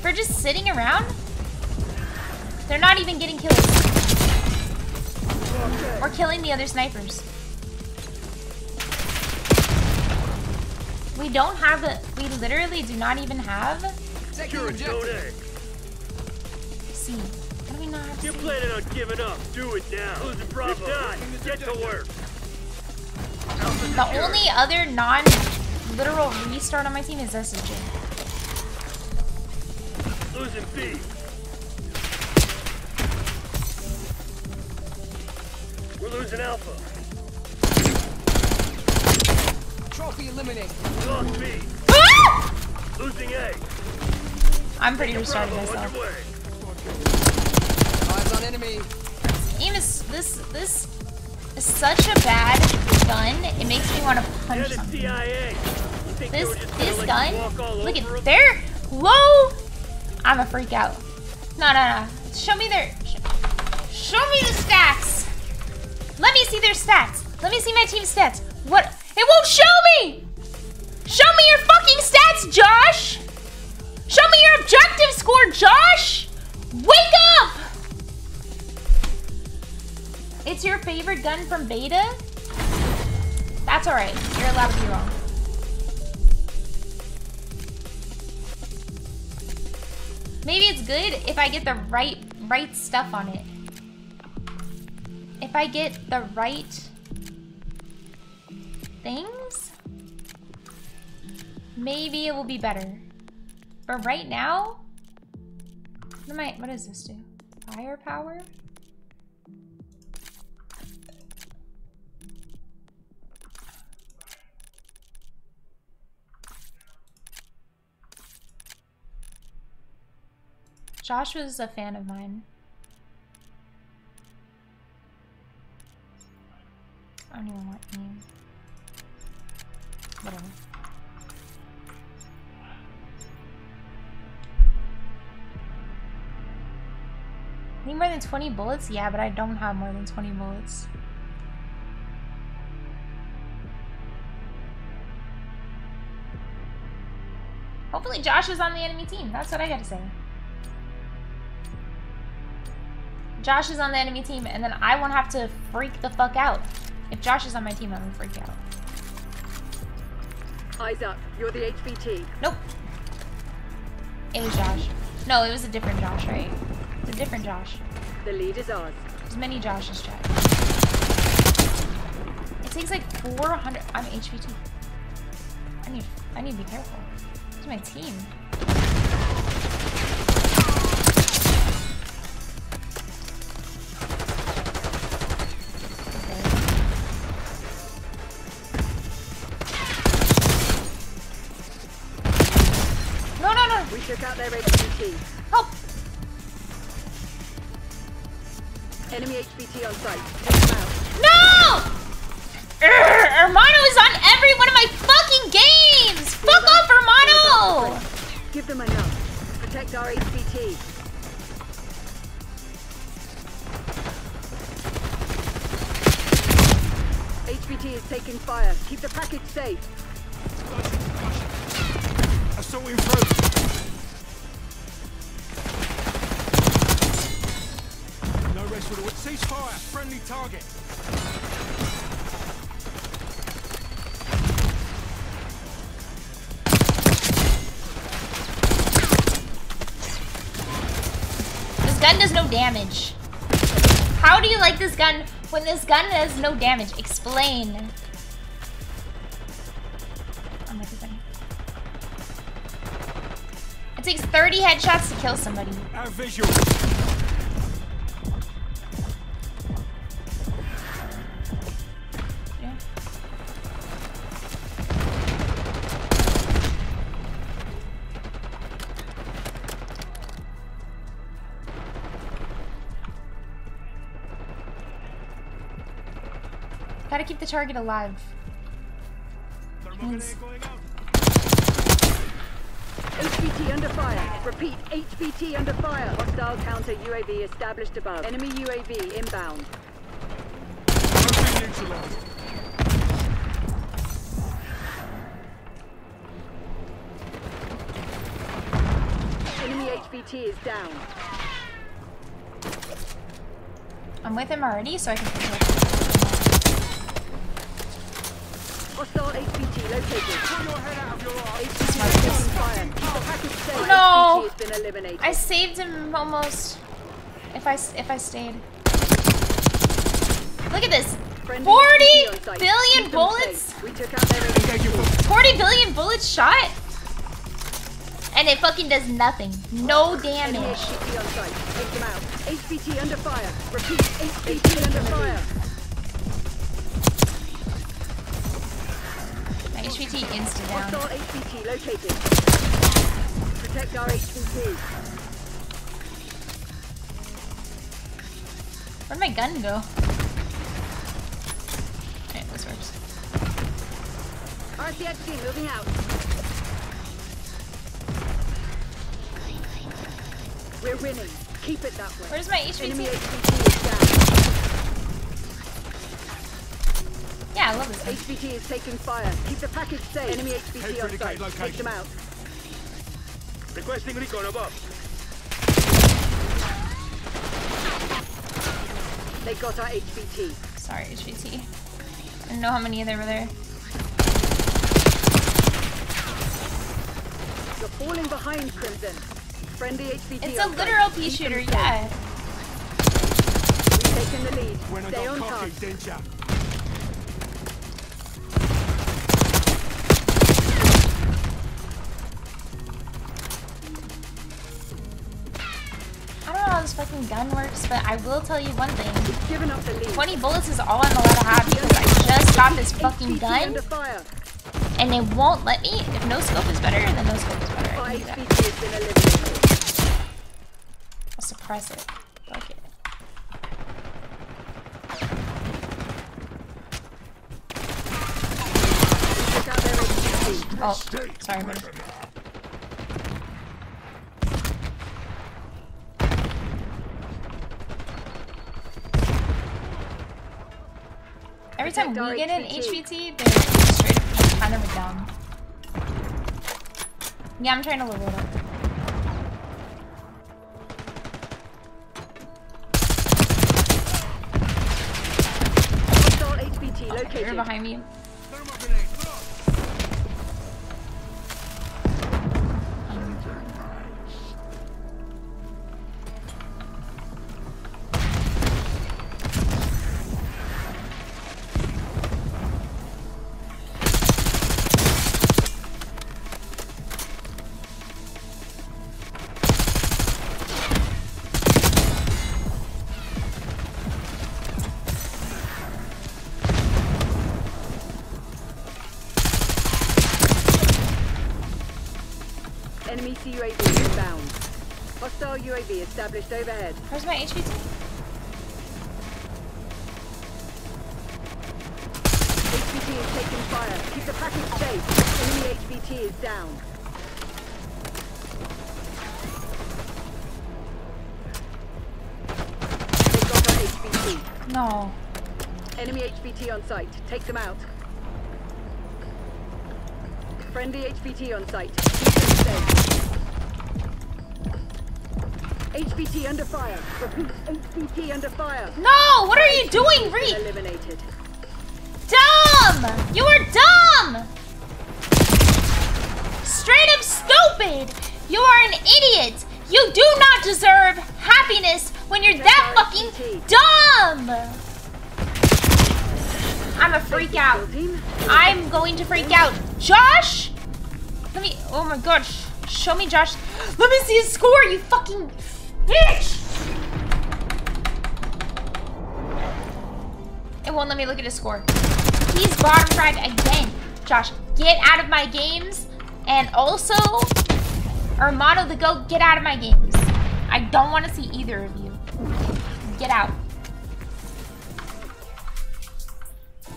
For just sitting around? They're not even getting kills. Or killing the other snipers. We don't have the- we literally do not even have- Securing Zone How do we not have You're planning on giving up. Do it now. Losing Bravo. You're done. Get to work. The only other non-literal restart on my team is SSJ. Losing B. We're losing Alpha. Trophy eliminated. We lost B. Ah! Losing A. I'm pretty restarting Bravo myself. Underway. Eyes on enemy. Aim is this this is such a bad gun. It makes me want to punch Yeah, the something. CIA. You think they This were just gonna this gun. you Look over 'em? at there. Whoa! I'm a freak out. No, no, no. Show me their. sh- Show me the stats. Let me see their stats. Let me see my team stats. What? It won't show me. Show me your fucking stats, Josh. Show me your objective score, Josh. Favorite gun from beta? That's alright. You're allowed to be wrong. Maybe it's good if I get the right right stuff on it. If I get the right things, maybe it will be better. But right now, what am I what does this do? Firepower? Josh was a fan of mine. I don't even want name. Whatever. Need more than 20 bullets? Yeah, but I don't have more than 20 bullets. Hopefully Josh is on the enemy team. That's what I gotta say. Josh is on the enemy team, and then I won't have to freak the fuck out. If Josh is on my team, I'm gonna freak out. Eyes up. You're the HVT. Nope. It was Josh. No, it was a different Josh, right? It's a different Josh. The lead is ours. There's many Joshes, chat. It takes like 400. I'm HVT. I need. I need to be careful. It's my team. Took out their HVT. Help! Enemy HVT on site. Take them out. No! Urgh, Hermano is on every one of my fucking games! Fuck off, Hermano! Give them enough. Protect our HVT. HVT is taking fire. Keep the package safe. Assaulting through. No for the. Cease fire. Friendly target. This gun does no damage. How do you like this gun when this gun does no damage? Explain. Oh. It takes 30 headshots to kill somebody. Our visual. Gotta keep the target alive. Yes. HVT under fire. Repeat, HVT under fire. Hostile counter UAV established above. Enemy UAV inbound. Mostly neutralized. Enemy HVT is down. I'm with him already, so I can control. Hostile HVT located. Pull your head out of your eye. HVT is taking fire. Keep the package safe. Oh, no! HVT has been eliminated. I saved him almost. If I s- if I stayed. Look at this. Friendly 40 HVT on site. billion Keep them bullets? We took out their Engage your HVT. 40 billion bullets shot? And it fucking does nothing. No damage. HVT on site. Take them out. HVT under fire. Repeat, HVT under fire. HVT insta down. Hostile HVT located. Protect our HVT. Where'd my gun go? Alright, this works. RCXD moving out. We're winning. Keep it that way. Where's my HVT? Yeah, I love this thing. HVT is taking fire. Keep the package safe. Enemy HVT on Predicate site. Take them out. Requesting recon above. They got our HVT. Sorry, HVT. I don't know how many of there were there. You're falling behind, Crimson. Friendly HVT It's a literal pea shooter, yeah. We've taken the lead. When Stay got on cocky, this fucking gun works, but I will tell you one thing. Given up the lead. 20 bullets is all I'm allowed to have because I just got this fucking gun and it won't let me. If no scope is better, then no scope is better. I can do that. HVT has been eliminated. I'll suppress it. Fuck it. Took out their HVT. Oh, sorry, buddy. Every time we get an HVT, they're straight up just kind of down. Yeah, I'm trying to level it up. They're located. behind me. Established overhead. Where's my HVT? HVT is taking fire. Keep the package safe. Enemy HVT is down. They got our HVT. No. Enemy HVT on site. Take them out. Friendly HVT on site. HVT under fire. Repeat, HVT under fire. No! What are you doing, Reed? Eliminated. Dumb! You are dumb! Straight up stupid! You are an idiot! You do not deserve happiness when you're that fucking dumb! I'm a freak out. I'm going to freak out. Josh! Let me, oh my gosh. Show me Josh. Let me see his score, you fucking bitch! It won't let me look at his score. He's bottom again. Josh, get out of my games. And also, Armado the Goat, get out of my games. I don't want to see either of you. Get out.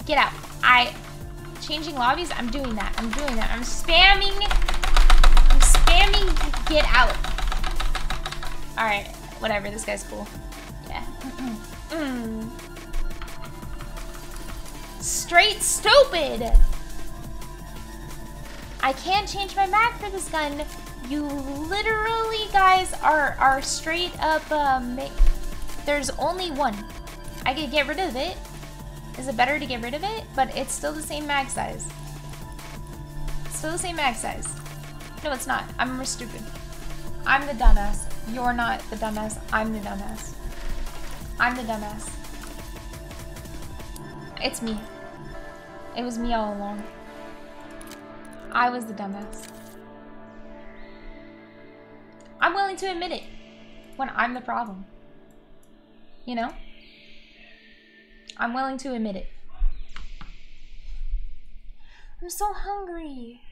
Get out. I, changing lobbies, I'm doing that. I'm doing that. I'm spamming, I'm spamming get out. All right, whatever, this guy's cool. Yeah. Mm. Straight stupid! I can't change my mag for this gun. You literally, guys, are, are straight up, um, there's only one. I could get rid of it. Is it better to get rid of it? But it's still the same mag size. Still the same mag size. No, it's not. I'm stupid. I'm the dumbass. You're not the dumbass. I'm the dumbass. I'm the dumbass. It's me. It was me all along. I was the dumbass. I'm willing to admit it when I'm the problem. You know? I'm willing to admit it. I'm so hungry.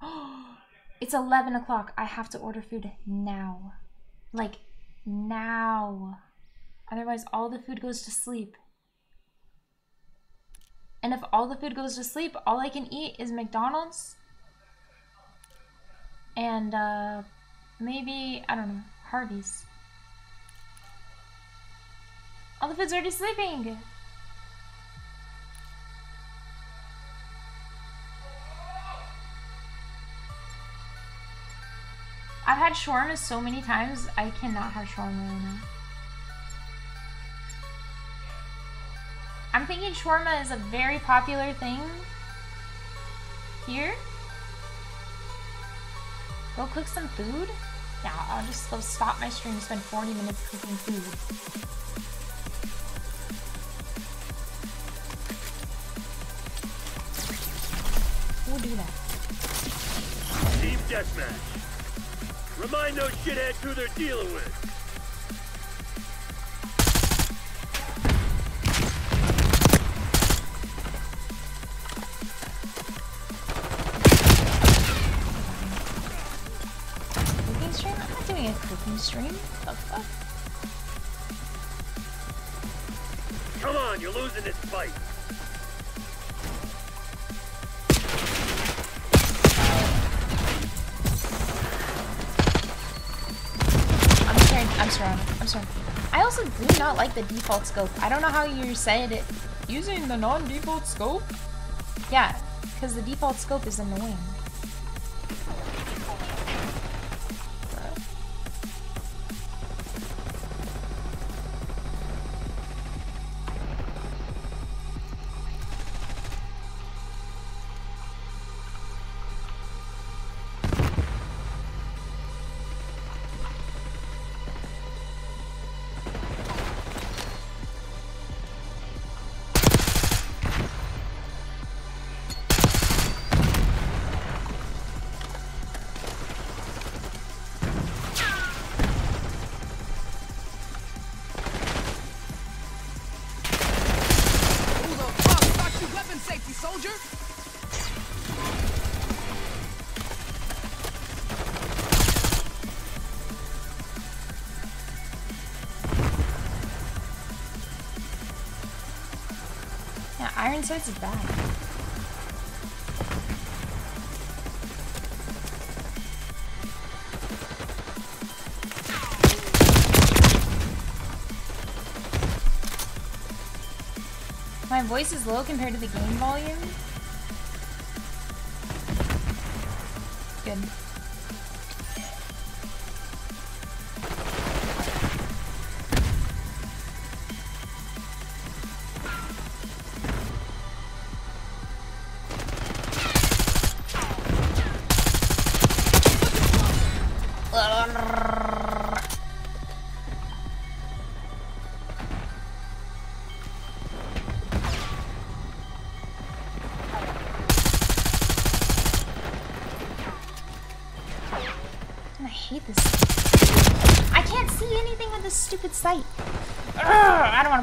Oh, it's 11 o'clock. I have to order food now. Like, now. Otherwise, all the food goes to sleep. And if all the food goes to sleep, all I can eat is McDonald's. And, uh, maybe, I don't know, Harvey's. All the food's already sleeping! I've had shawarma so many times, I cannot have shawarma right now. I'm thinking shawarma is a very popular thing here. Go cook some food? Yeah, I'll just go stop my stream and spend 40 minutes cooking food. We'll do that. Team deathmatch. Remind those shitheads who they're dealing with. Cooking stream? I'm not doing a cooking stream. The fuck? Come on, you're losing this fight. I'm sorry. I'm. I also do not like the default scope. I don't know how you said it. Using the non-default scope? Yeah, because the default scope is annoying. Bad. My voice is low compared to the game volume.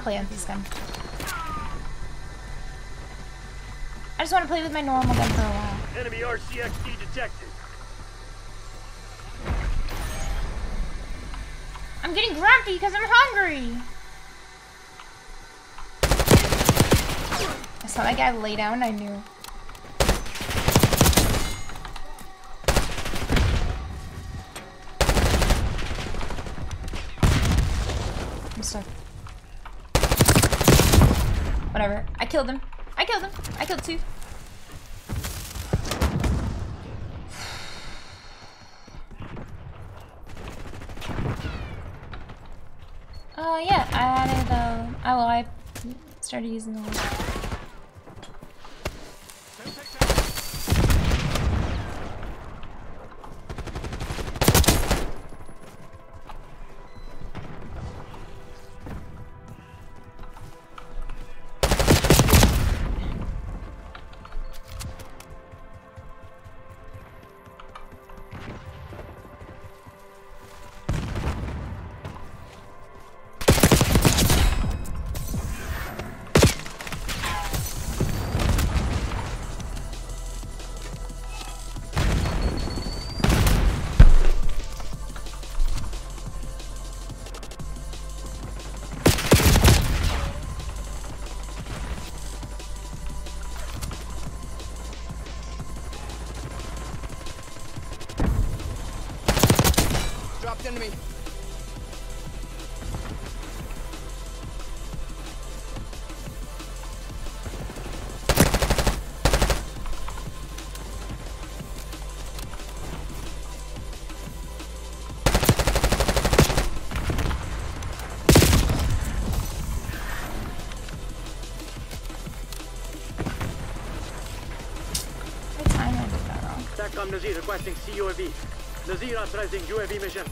I don't want to play with this gun. I just want to play with my normal gun for a while. Enemy RCXD detected. I'm getting grumpy because I'm hungry. I saw that guy lay down. I knew. I'm stuck. Whatever. I killed him. I killed him. I killed two. Uh, yeah, I added, uh, oh, well, I started using the wrong? Nazir requesting CUAV. Nazir authorizing UAV mission.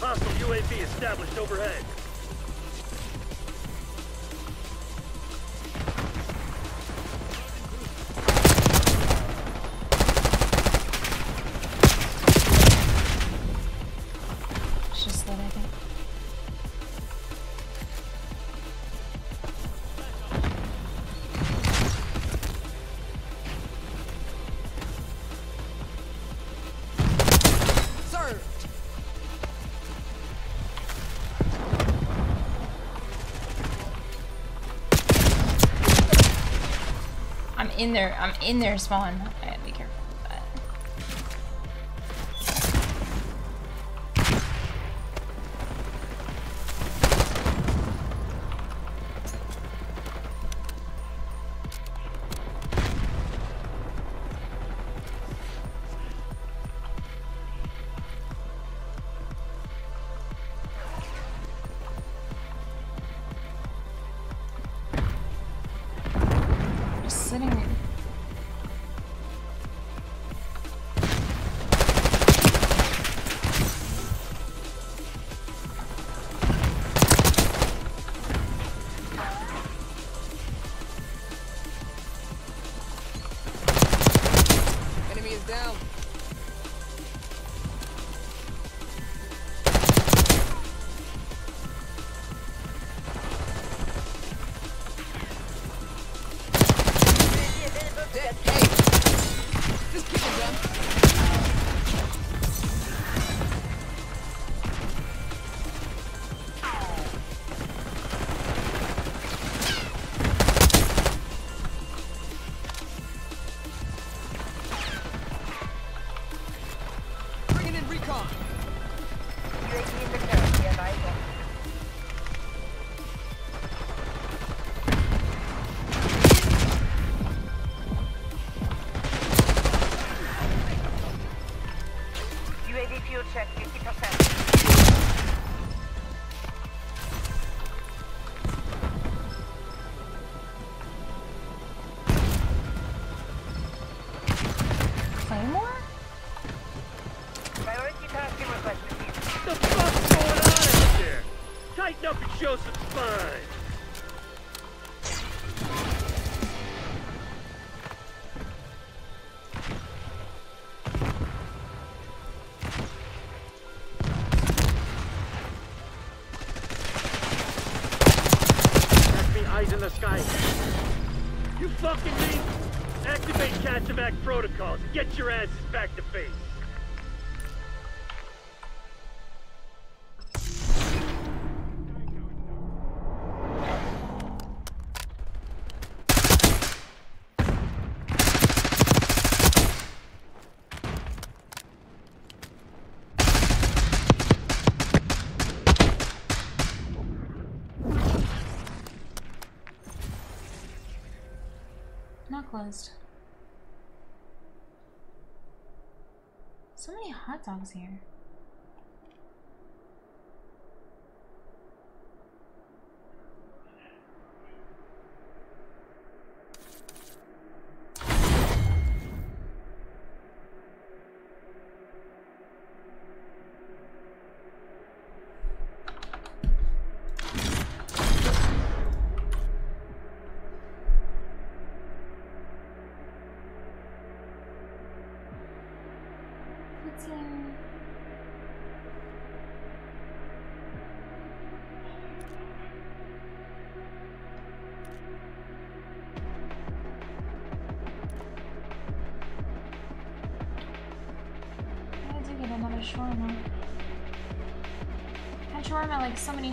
Hostile UAV established overhead. In there. I'm um, in there spawn. closed. So many hot dogs here.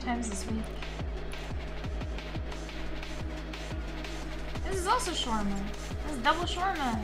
times this week. This is also shawarma. This is double shawarma.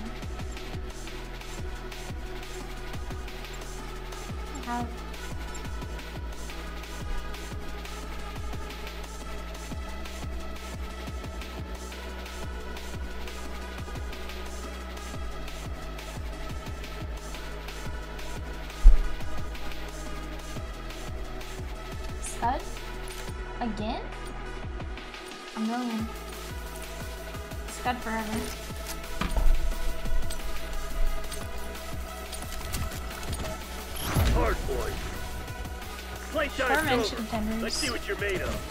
Let's see what you're made of.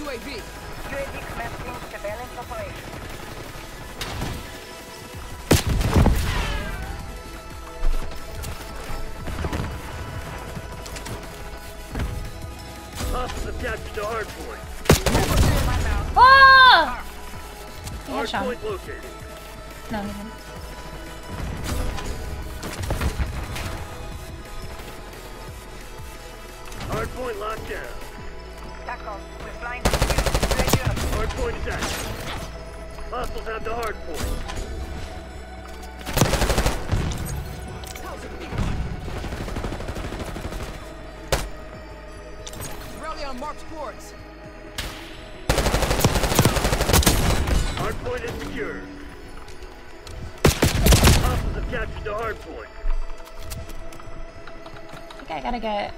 UAV. UAV commencing surveillance operation. Attached to hardpoint. Ah! Hardpoint located. get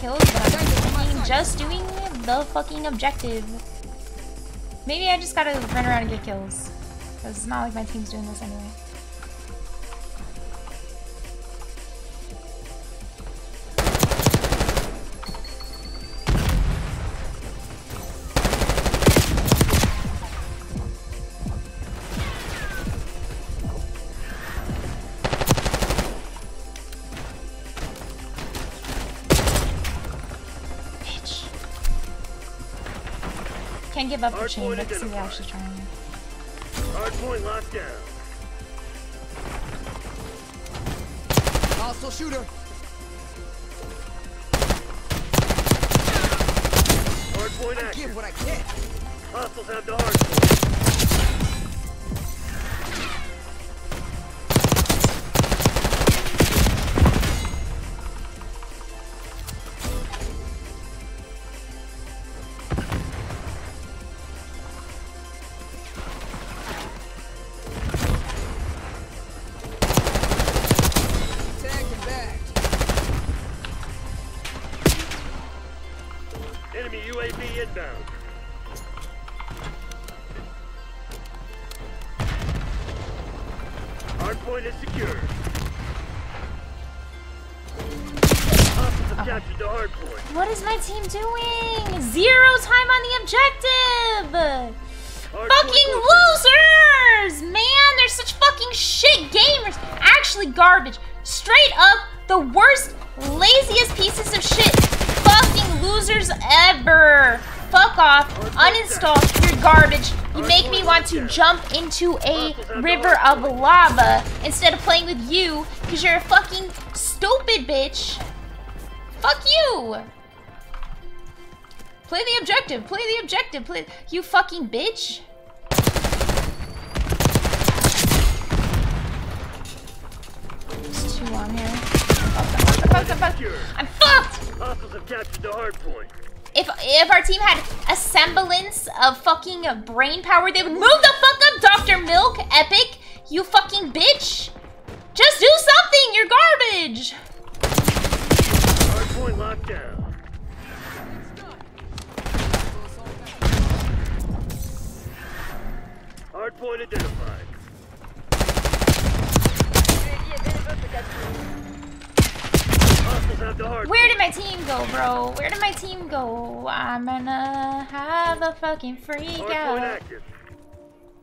kills, but I'm fucking just doing the fucking objective. Maybe I just gotta run around and get kills. Because it's not like my team's doing this anyway. Give up the chain, but see, actually trying. Hardpoint locked down. Hostile shooter. Hardpoint I active. give what I can. Hostiles have the hardpoint. Team doing? Zero time on the objective! Fucking losers! Man, they're such fucking shit gamers. Actually, garbage. Straight up, the worst, laziest pieces of shit. Fucking losers ever. Fuck off. Uninstall. You're garbage. You make me want to jump into a river of lava instead of playing with you because you're a fucking stupid bitch. Fuck you. Play the objective. Play the objective. Play. You fucking bitch. There's two on here. I'm fucked, I'm fucked, I'm fucked. I'm fucked! Have captured the hardpoint. If if our team had a semblance of fucking brain power, they would move the fuck up, Dr. Milk, Epic. You fucking bitch. Just do something. You're garbage. Hardpoint locked down. Hardpoint identified. Hostiles have the hardpoint. Where did my team go, bro? Where did my team go? I'm gonna have a fucking freak out.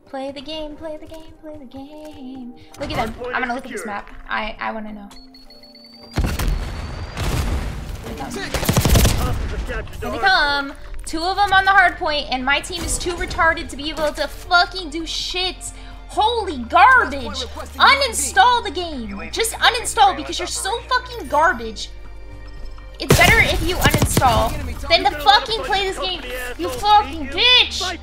Play the game, play the game, play the game. Look at them. I'm gonna look at this map. I I wanna know. Here they come. Hostiles have captured the Here they come. Two of them on the hard point, and my team is too retarded to be able to fucking do shit. Holy garbage! Uninstall the game. Just uninstall because you're so fucking garbage. It's better if you uninstall than to fucking play this game. You fucking bitch!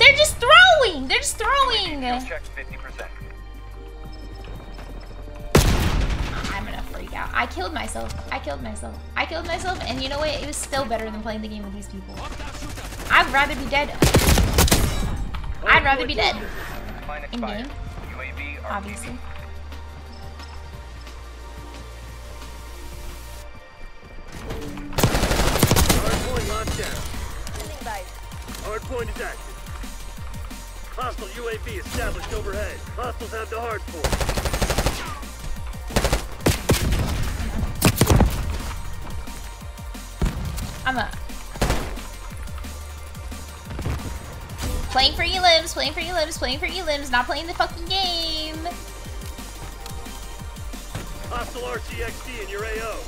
They're just throwing! They're just throwing! Freak out. I killed myself. I killed myself. I killed myself, and you know what? It was still better than playing the game with these people. I'd rather be dead. I'd rather be dead. In game, obviously. Hardpoint is active. Hostile UAV established overhead. Hostiles have the hardpoint. I'm a playing for elims, playing for elims, playing for elims, not playing the fucking game. Hostile RCXD in your AO.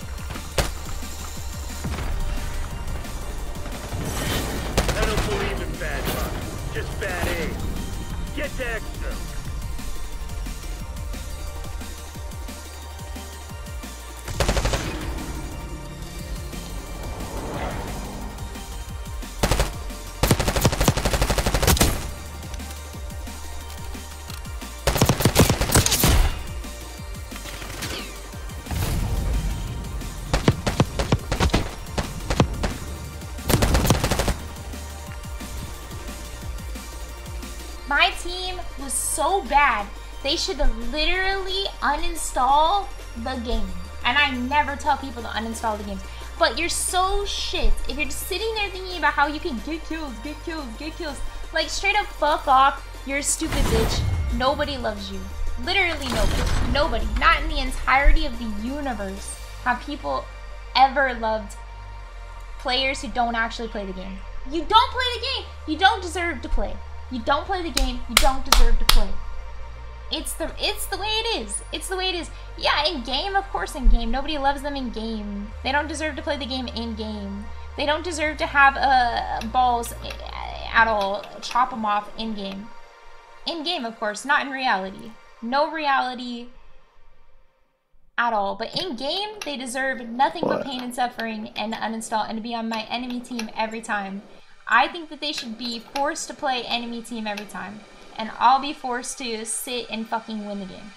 I don't believe in bad luck. Just bad aim. Get to so bad, they should literally uninstall the game. And I never tell people to uninstall the games. But you're so shit if you're just sitting there thinking about how you can get kills, get kills, get kills. Like, straight up fuck off. You're a stupid bitch. Nobody loves you. Literally nobody. Nobody. Not in the entirety of the universe have people ever loved players who don't actually play the game. You don't play the game. You don't deserve to play. You don't play the game. You don't deserve to play. It's the it's the way it is. It's the way it is. Yeah, in game, of course, in game. Nobody loves them in game. They don't deserve to play the game in game. They don't deserve to have uh, balls at all. Chop them off in game. In game, of course, not in reality. No reality at all. But in game, they deserve nothing but pain and suffering and uninstall and to be on my enemy team every time. I think that they should be forced to play enemy team every time. And I'll be forced to sit and fucking win the game.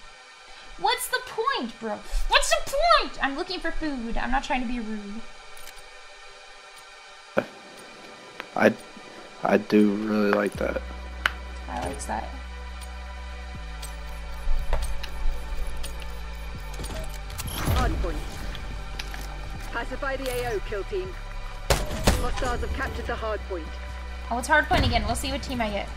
What's the point, bro? What's the point? I'm looking for food. I'm not trying to be rude. I, I do really like that. I like that. Hardpoint. Pacify the AO, kill team. Hostiles have captured the hard point. Oh, it's hard point again. We'll see what team I get.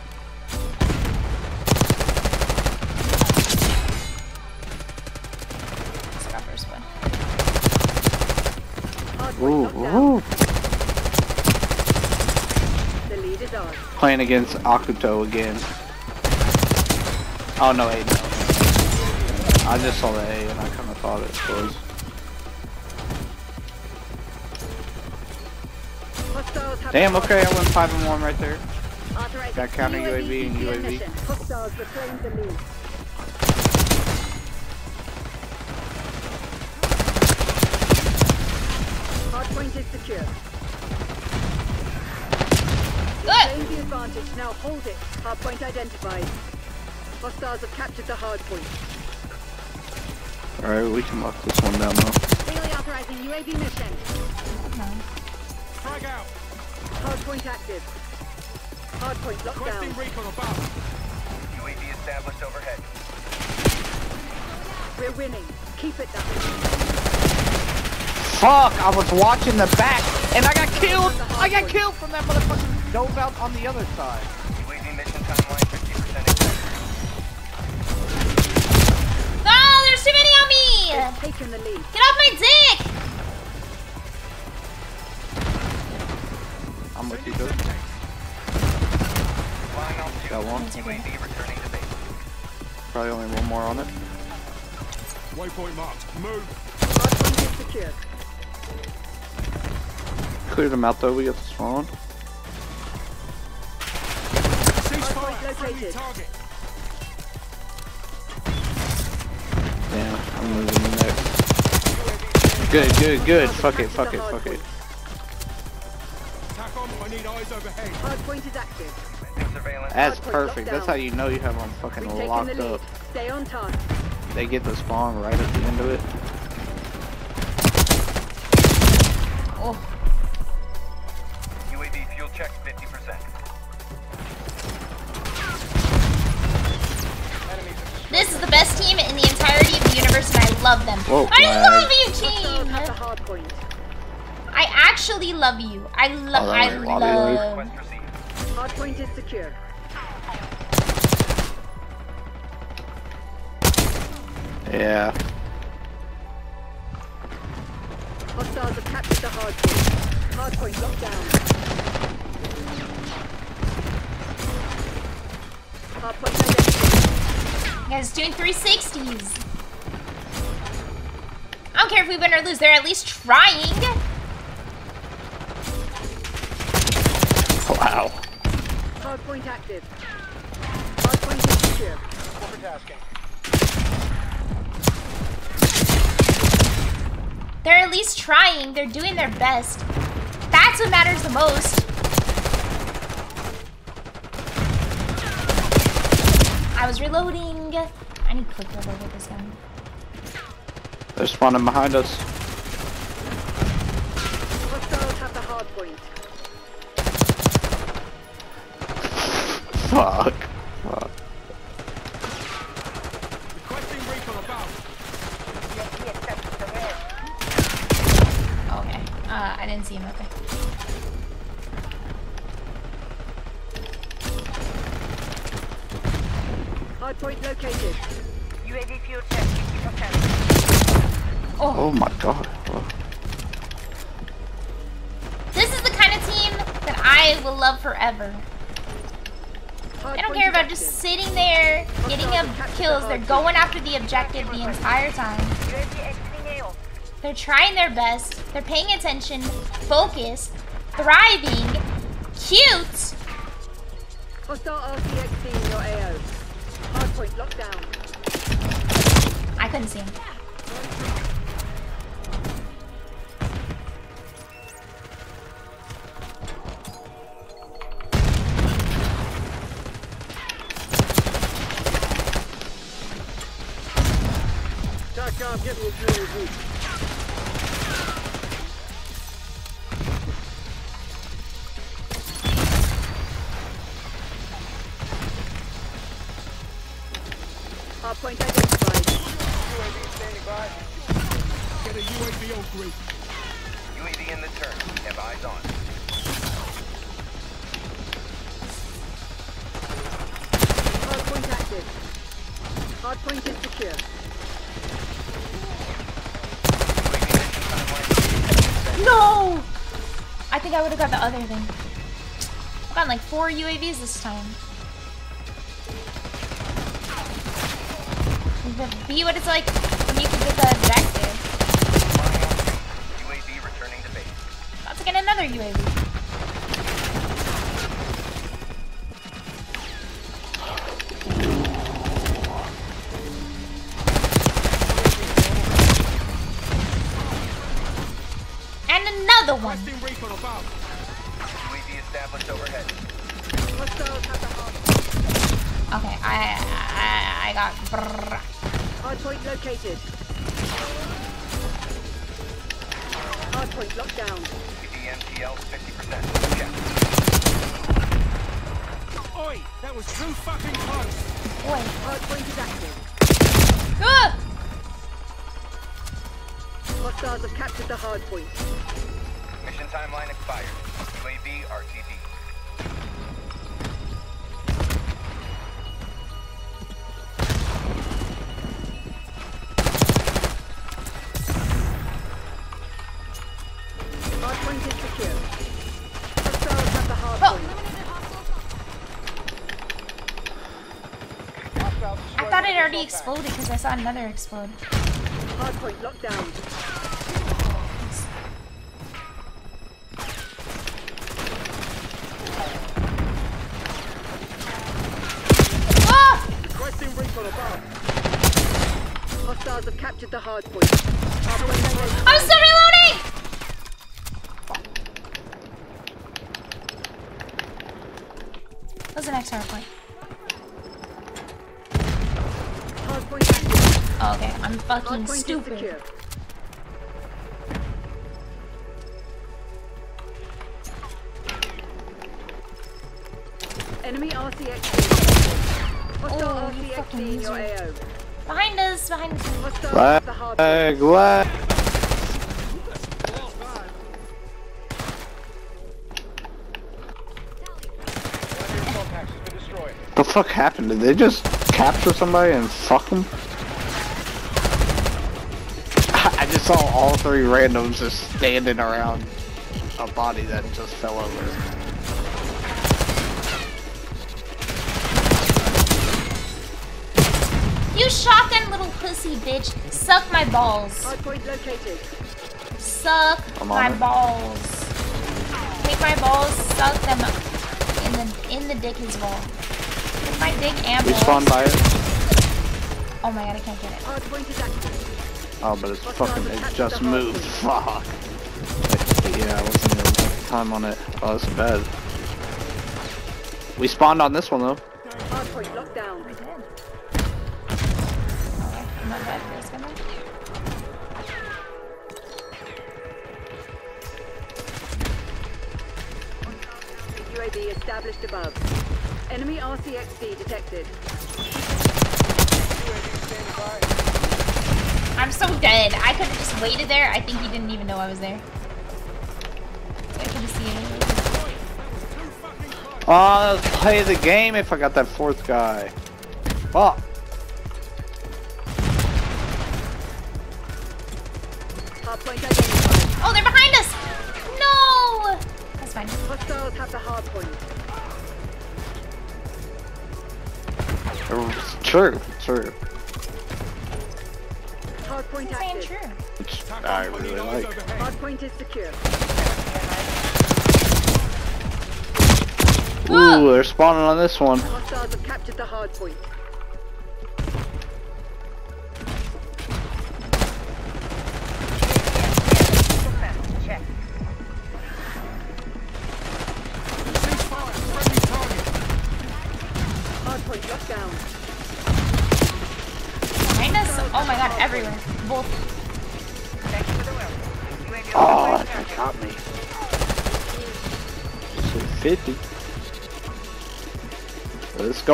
Let's go first one. Ooh, Hardpoint locked down. ooh. The lead is. Playing against Akuto again. Oh no, A no. I just saw the A and I kind of thought it was. Damn, okay, I hardpoint. went 5 and 1 right there. Got counter UAV and UAV. mission. Hostiles reclaim the lead. Hardpoint is secure. Claim the advantage. Now hold it. Hardpoint identified. Hostiles have captured the hardpoint. Alright, we can lock this one down though. Daily authorizing UAV mission. Frag out. Hardpoint active. Hardpoint locked down. Requesting recon above. UAV established overhead. We're winning. Keep it that way. Fuck! I was watching the back and I got killed! I got killed from that motherfucker dove out on the other side. UAV mission timeline 50% extended. No, there's too many on me! They've taken the lead. Get off my dick! I'm with you, dude. Got one. UAV returning to base. Probably only one more on it. Waypoint marked. Move. Hardpoint is secure. Cleared them out though, we got the spawn. Ceasefire. Hardpoint Friendly located. target. Damn, I'm moving next. Good, good, good. Fuck it, fuck it, fuck it. I need eyes overhead. Hardpoint is active. That's Hard perfect. That's how you know you have them fucking We've locked the up. Stay on target. They get the spawn right at the end of it. Oh. UAV fuel check 50%. This is the best team in the entirety of the universe, and I love them. Whoa, I love you, team! I actually love. you. I that was Lobby League. love. Hardpoint is secure. Yeah. Hostiles have captured the hardpoint. Hardpoint locked down. Hardpoint identified. Guys doing 360s. I don't care if we win or lose. They're at least trying. Wow. Hardpoint active. Hardpoint is secure. They're at least trying. They're doing their best. That's what matters the most. I was reloading. I need quick reload with this gun. There's one behind us. Hostiles have the hardpoint. Fuck. Fuck. Requesting recon above. Okay. Uh, I didn't see him. Okay. Hardpoint located. UAV fuel check 50%. Oh my god. Kills. They're going after the objective the entire time. UAV exiting AO. They're trying their best. They're paying attention, focused, thriving, cute. Hostile RCXD in your AO. Hardpoint locked down. I couldn't see him. Got the other thing. I've gotten like four UAVs this time. Be what it's like captured. Mission timeline expired. UAV RTB. Hardpoint is secure. Hostiles have the hardpoint. I thought it already exploded because I saw another explode. Hardpoint locked down. being Hardpoint stupid. Enemy RCX. Hostile oh, RCXD in your AO. Behind us, behind us. Hostile. The fuck happened? Did they just capture somebody and fuck them? All three randoms just standing around a body that just fell over. You shotgun little pussy bitch. Suck my balls. Hardpoint located. Suck my it. balls. Take my balls, suck them in the in the dick as well. Take my dick and We balls. spawned by it. Oh my god, I can't get it. Hardpoint is active. Oh, but it's fucking, it just moved. Fuck. Yeah, I wasn't even time on it. Oh, that's bad. We spawned on this one though. Hardpoint locked down. I'm not bad for this one. UAV established above. Enemy RCXD detected. I'm so dead. I could have just waited there. I think he didn't even know I was there. I could have seen it. Oh, let's play the game if I got that fourth guy. Fuck. Hardpoint. Oh, they're behind us! No! That's fine. Hostiles have the hardpoint. It's true, true. Hardpoint This ain't active. true. Which I really like. Hardpoint is secure. Ooh, they're spawning on this one. Hostiles have captured the hardpoint.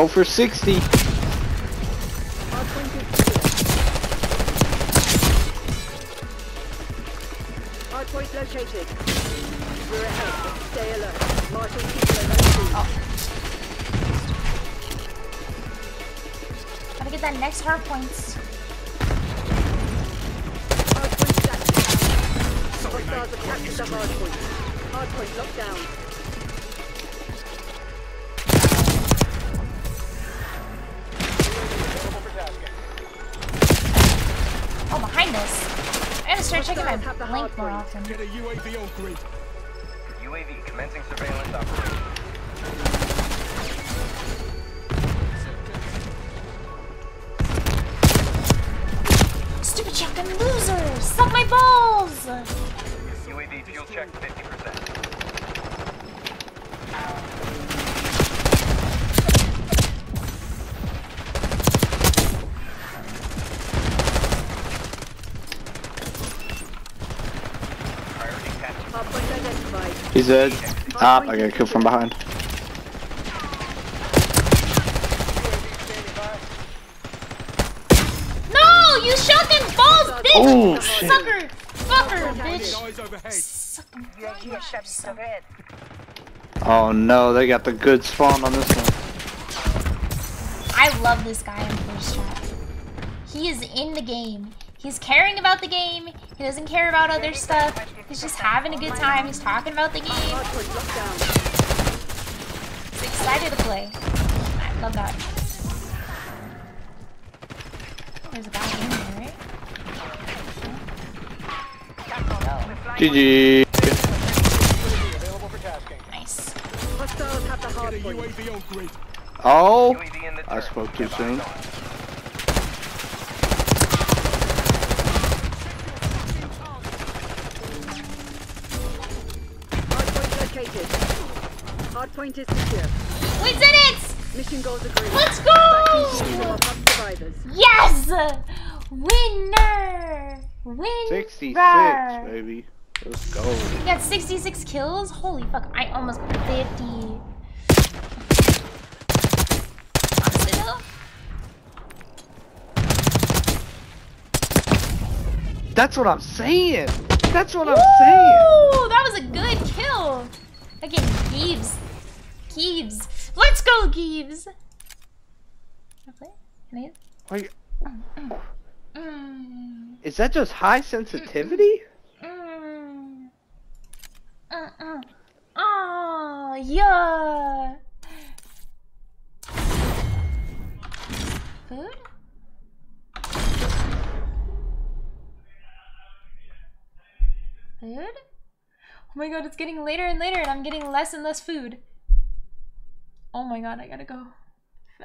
For 60. He's dead. Ah, I got killed from behind. No! You shotgun balls, bitch! Oh, shit. Sucker! Fucker, bitch! Eyes overhead. Suck them. UAV established overhead. Oh no, they got the good spawn on this one. I love this guy in first chat. He is in the game. He's caring about the game. He doesn't care about other stuff. He's just having a good time. He's talking about the game. Hardpoint locked down. He's excited to play. I love that. Oh, there's a guy in there, right? GG. Nice. Hostiles have the Get a hardpoint. UAV on grid. Oh, UAV in the I spoke too soon. eyes on. Hardpoint located. Hardpoint is secure. We did it! Mission goals agreed. Let's go! will. Yes! Winner! Winner! 66, baby. Let's go. You got 66 kills? Holy fuck, I almost got 50. Honestly though, That's what I'm saying. That's what I'm saying. Ooh, that was a good kill. Again, Gibbs. Gibbs. Let's go, Gibbs. Nate? Wait, Mm, is that just high sensitivity? mm, uh, uh. Oh, yeah. Food? Food? Oh my god, it's getting later and later and I'm getting less and less food. Oh my god, I gotta go.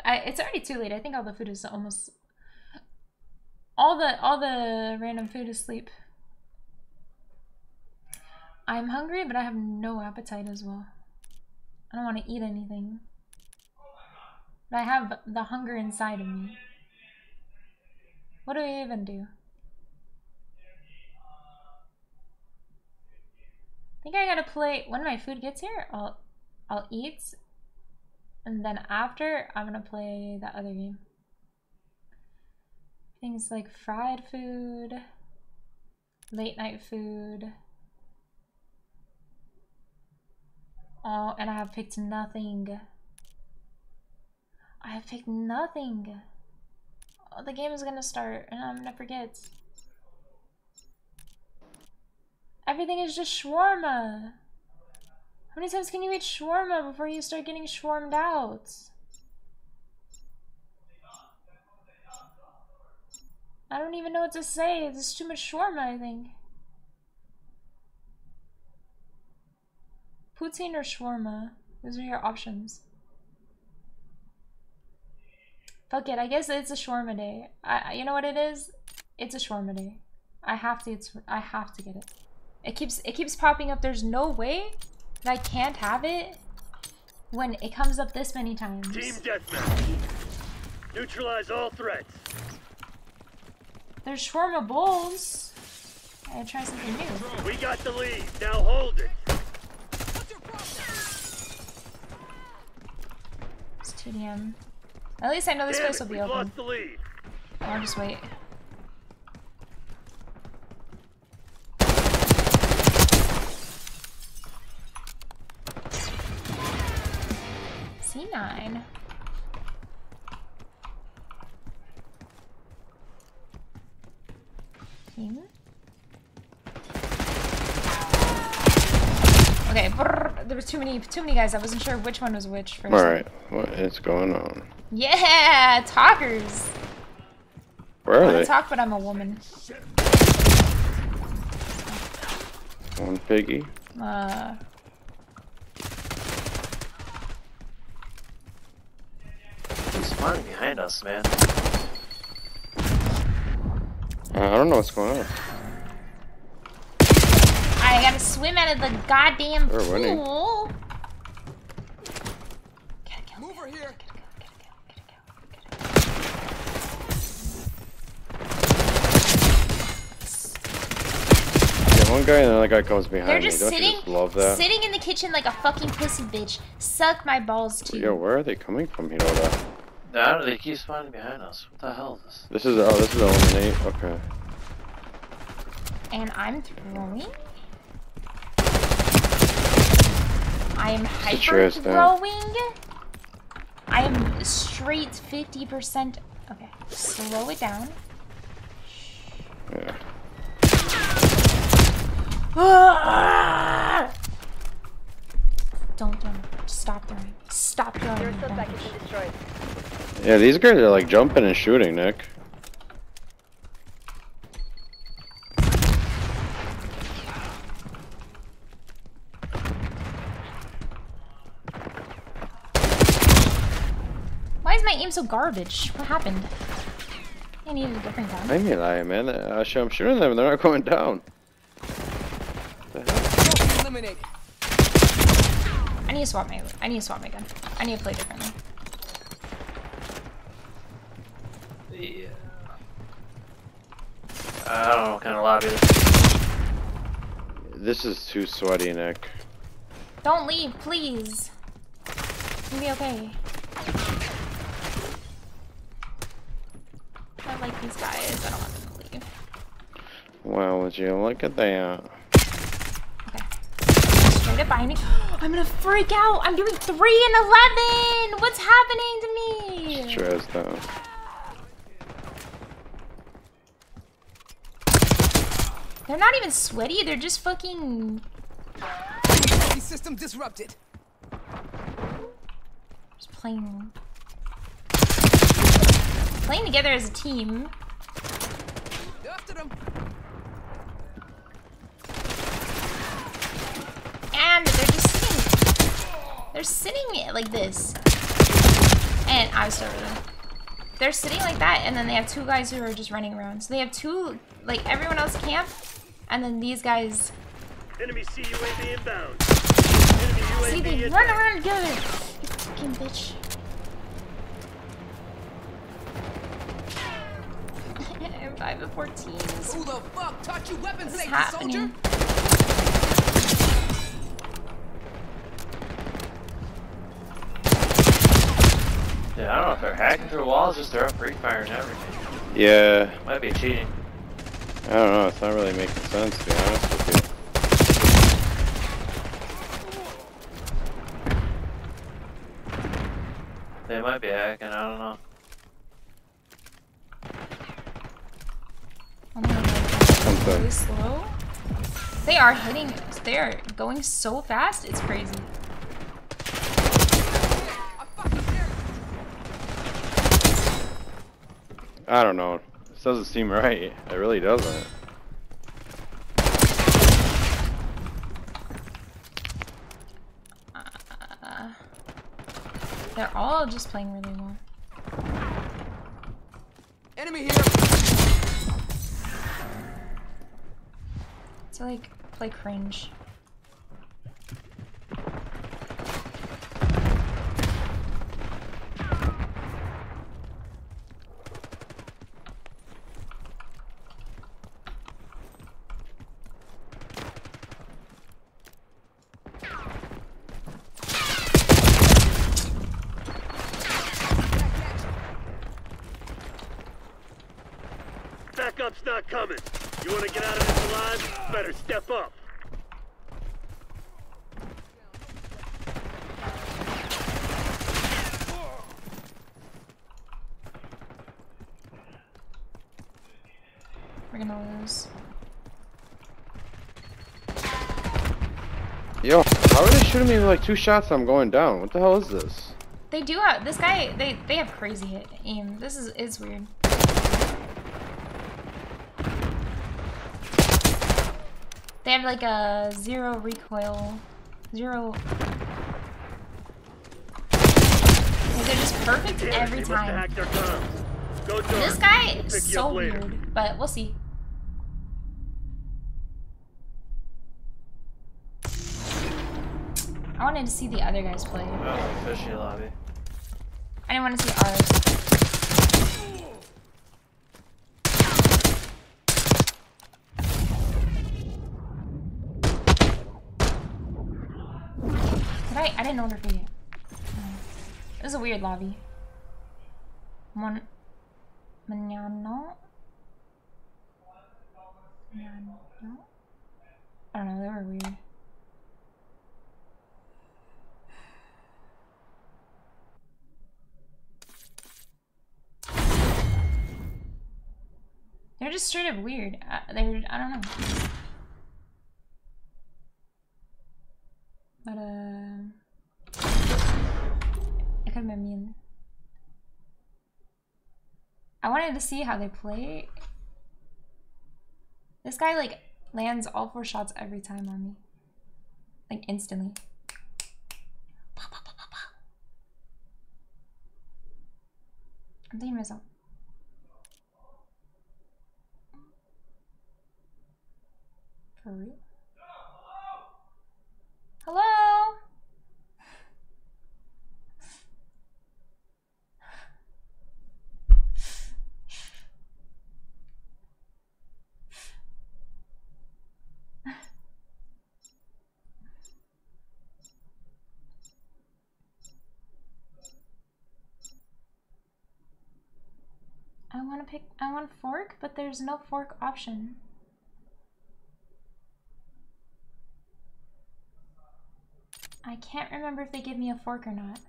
I, it's already too late. I think all the food is almost all the all the random food is sleep. I'm hungry, but I have no appetite as well. I don't want to eat anything. But I have the hunger inside of me. What do I even do? I think I gotta play when my food gets here. I'll I'll eat, and then after I'm gonna play that other game. Things like fried food, late night food. Oh, and I have picked nothing. I have picked nothing. Oh, the game is gonna start and I'm gonna forget. Everything is just shawarma. How many times can you eat shawarma before you start getting shawarmed out? I don't even know what to say. There's too much shawarma, I think. Poutine or shawarma? Those are your options. Fuck it, I guess it's a shawarma day. I, you know what it is? It's a shawarma day. I have to. It's. I have to get it. It keeps. It keeps popping up. There's no way that I can't have it when it comes up this many times. Team deathmatch. Neutralize all threats. There's shawarma bowls. I gotta try something new. We got the lead. Now hold it. It's 2 DM. At least I know this Damn place it, will be open. lost the lead. I'll just wait. C9. Team? Okay, brrr, there was too many too many guys. I wasn't sure which one was which first. Alright, what is going on? Yeah, talkers. Where I are wanna they? talk, but I'm a woman. One piggy. Uh, He's behind us, man. Uh, I don't know what's going on. I gotta swim out of the goddamn We're winning. pool. Move her here. Yeah, one guy and another guy comes behind They're me. just Don't sitting, just love that? sitting in the kitchen like a fucking pussy bitch. Suck my balls too. Yo, where are they coming from? You know that? I don't, they keep spawning behind us. What the hell is this? This is oh, this is eliminate. Okay. And I'm throwing. I am hyper ass down. throwing. I am straight 50%. Okay, slow it down. Yeah. Ah! Don't, don't. Stop throwing. Stop throwing. Your Don't. suspect destroyed. Yeah, these guys are like jumping and shooting, Nick. Why is my aim so garbage? What happened? I needed a different gun. I ain't lying, man. Sh- I'm shooting them and they're not going down. Eliminated. I need to swap my I need to swap my gun. I need to play differently. Yeah. I don't know what kind of lobby this is. This is too sweaty, Nick. Don't leave, please. You'll be okay. I like these guys. I don't want them to leave. Wow, would you look at that? Okay. Straight up behind me. I'm gonna freak out. I'm doing 3 and 11. What's happening to me? Stressed though. They're not even sweaty, they're just fucking... System disrupted. Just playing... Playing together as a team. After them. And they're just they're sitting like this. And I was over them. They're sitting like that and then they have two guys who are just running around. So they have two like everyone else camp and then these guys Enemy CUAV inbound. See, they run around together. You fucking bitch. I'm 5 of 14. Who the fuck taught you weapon What's happening? soldier? Yeah, I don't know if they're hacking through walls, just they're up free fire and everything. Yeah. Might be cheating. I don't know. It's not really making sense, to be honest with you. They might be hacking, I don't know. Oh my god. Something. Really slow. They are hitting. They are going so fast. It's crazy. I don't know. This doesn't seem right. It really doesn't. Uh, they're all just playing really well. Enemy here. To like play cringe. Backup's not coming. You want to get out of this alive? Better step up. We're gonna lose. Yo, how are they shooting me with like two shots and I'm going down? What the hell is this? They do have this guy. They they have crazy hit aim. This is is weird. They have like a zero recoil, zero. Like, they're just perfect every they must have time. hacked our comms. Go to This guy is so weird, but we'll see. Wanted to see the other guys play. Oh, fishy lobby. I didn't want to see ours. Did I? I didn't order for you. It was a weird lobby. Mon. Mañana. Mañana. I don't know. They were weird. They're just straight up weird. Uh, they're, I don't know. But, uh... It could been mean. I wanted to see how they play. This guy, like, lands all four shots every time on me. Like, instantly. I'm thinking myself. For real? Hello? I want to pick, I want fork, but there's no fork option. I can't remember if they give me a fork or not.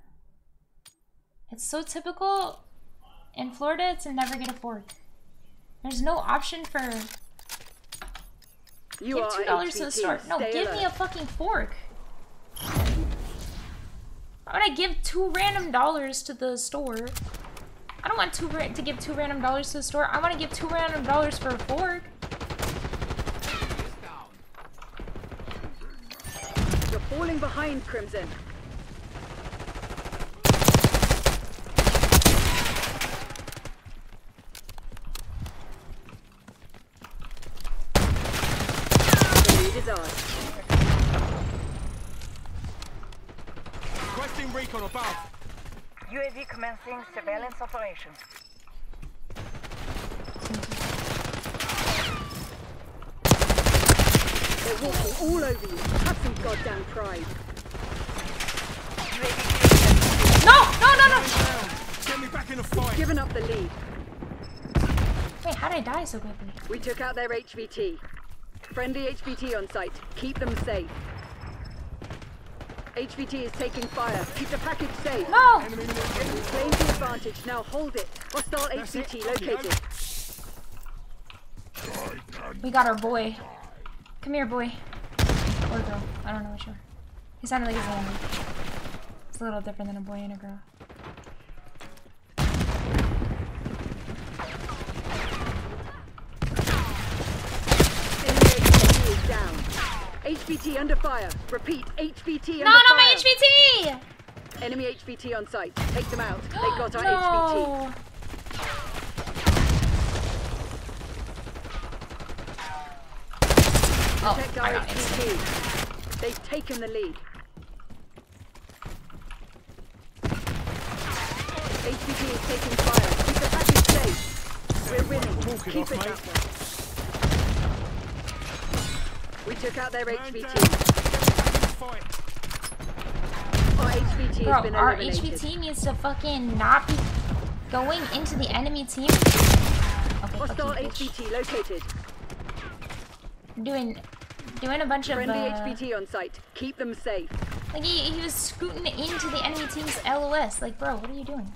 It's so typical in Florida to never get a fork. There's no option for You give two dollars to the store. No, give me a fucking fork. Why would I give two random dollars to the store? I don't want two to give two random dollars to the store. I want to give two random dollars for a fork. You're falling behind, Crimson. The lead is ours. Requesting recon above. UAV commencing surveillance operation. They're walking all over you. Have some goddamn pride. No, no, no, no. Get me back in the We've fight. given up the lead. Wait, how did I die so quickly? We took out their HVT. Friendly HVT on site. Keep them safe. HVT is taking fire. Keep the package safe. No. Claim the advantage. Now hold it. Hostile HVT located. We got our boy. Come here, boy. Or girl. I don't know which one. He sounded like his enemy. It's a little different than a boy and a girl. HVT down. HVT under fire. Repeat. HVT under No, fire. not my HVT! Enemy HVT on site. Take them out. They got our HVT. no. Oh, Oh, Protect I our got HVT. They've taken the lead. HVT is taking fire. Keep the package safe. We're winning. Talking Keep off, it mate. that way. We took out their Man HVT. down. Get me back in the fight. Our HVT Bro, our eliminated. HVT needs to fucking not be going into the enemy team. Okay, Hostile bitch. HVT located. Doing, doing a bunch of, Friendly uh, HVT on site. Keep them safe. like he, he was scooting into the enemy team's LOS. Like, bro, what are you doing?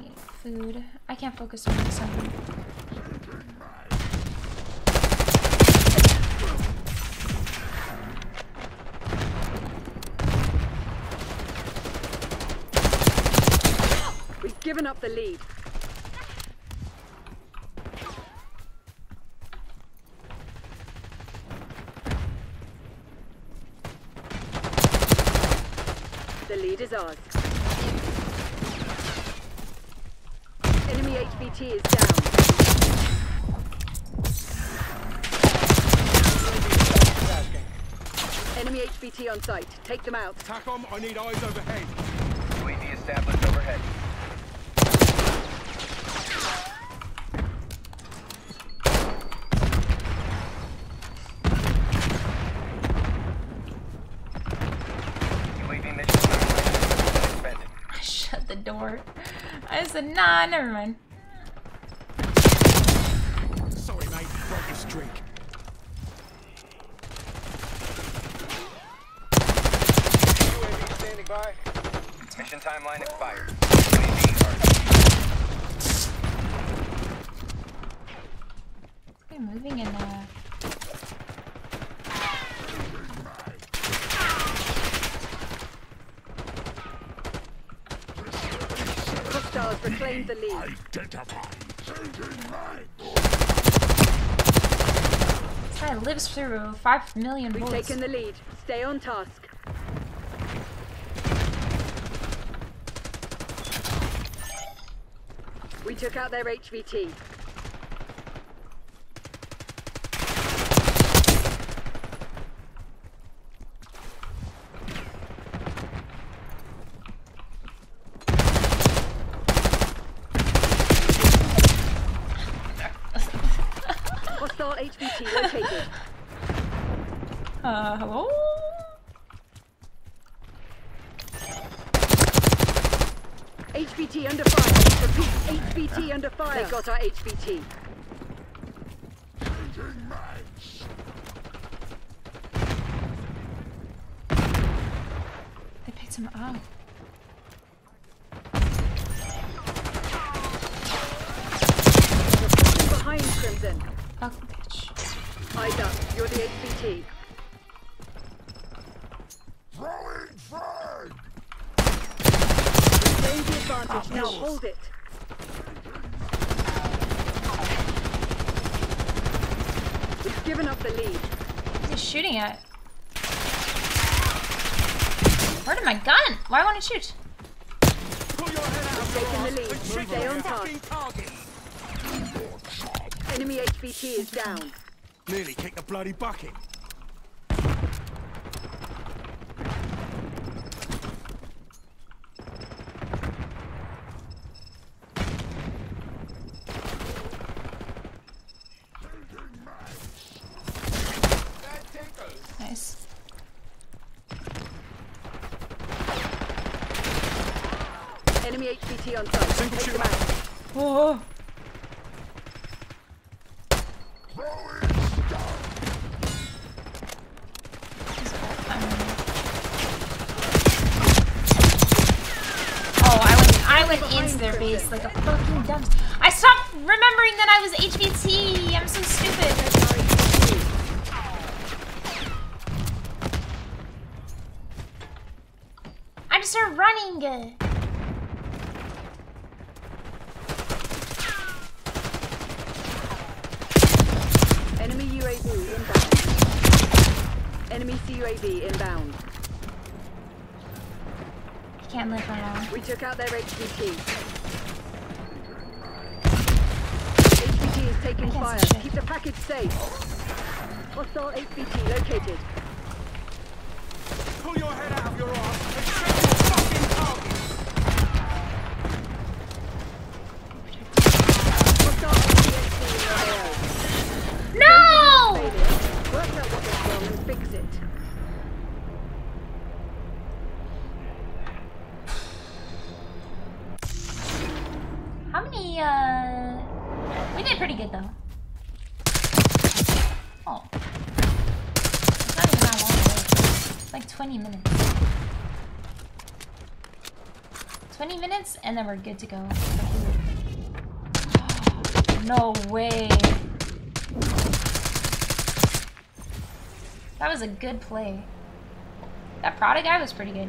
Need food. I can't focus on something. We've given up the lead. The lead is ours. Enemy HVT is down. Enemy HVT on site. Take them out. TACOM, I need eyes overhead. UAV established overhead. UAV mission suspended. I shut the door. I said, nah, never mind. Sorry, mate. Broke a streak. UAV standing by. Mission timeline expired. UAV We're moving in, uh... The lead. This guy lives through five million We've bullets. taken the lead. Stay on task. We took out their HVT. Hostile HVT located. Uh, hello? HVT under fire. Repeat, HVT our HVT. some out. Behind Crimson. Fuck, bitch. Eyes up. You're the HVT. Throwing frag! Gain the advantage. Now hold it. We've given up the lead. What's he shooting at? Where did my gun? Why won't it shoot? Taking the lead. Stay on task. Enemy HVT is down. Nearly kicked the bloody bucket. Nice. Enemy HVT on site. Single Take shot. them out. Oh. Oh, I went, into their base like a fucking dumb. I stopped remembering that I was HVT. I'm so stupid. I just started running. Enemy UAV inbound. Enemy CUAV inbound. I can't live for long. We took out their HVT. HVT is taking fire. Keep the package safe. Hostile HVT located. Pull your head out of your ass and shoot your fucking target! Hostile HVT in your AO. No! Failure. Work out what went wrong and fix it. How many, uh... We did pretty good, though. Oh. It's not even that long ago. It's like 20 minutes. 20 minutes, and then we're good to go. No way. That was a good play. That Prada guy was pretty good.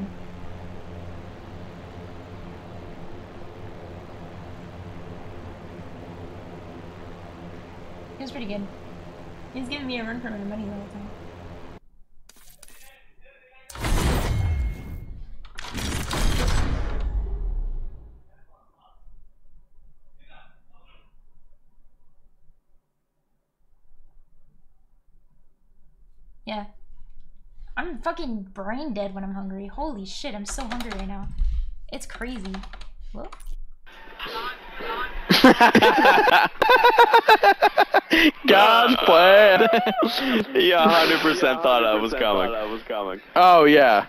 He was pretty good. He's giving me a run for my money the whole time. Yeah. I'm fucking brain dead when I'm hungry. Holy shit, I'm so hungry right now. It's crazy. Whoa. God plan. yeah, hundred percent thought I was coming. I was coming. Oh yeah.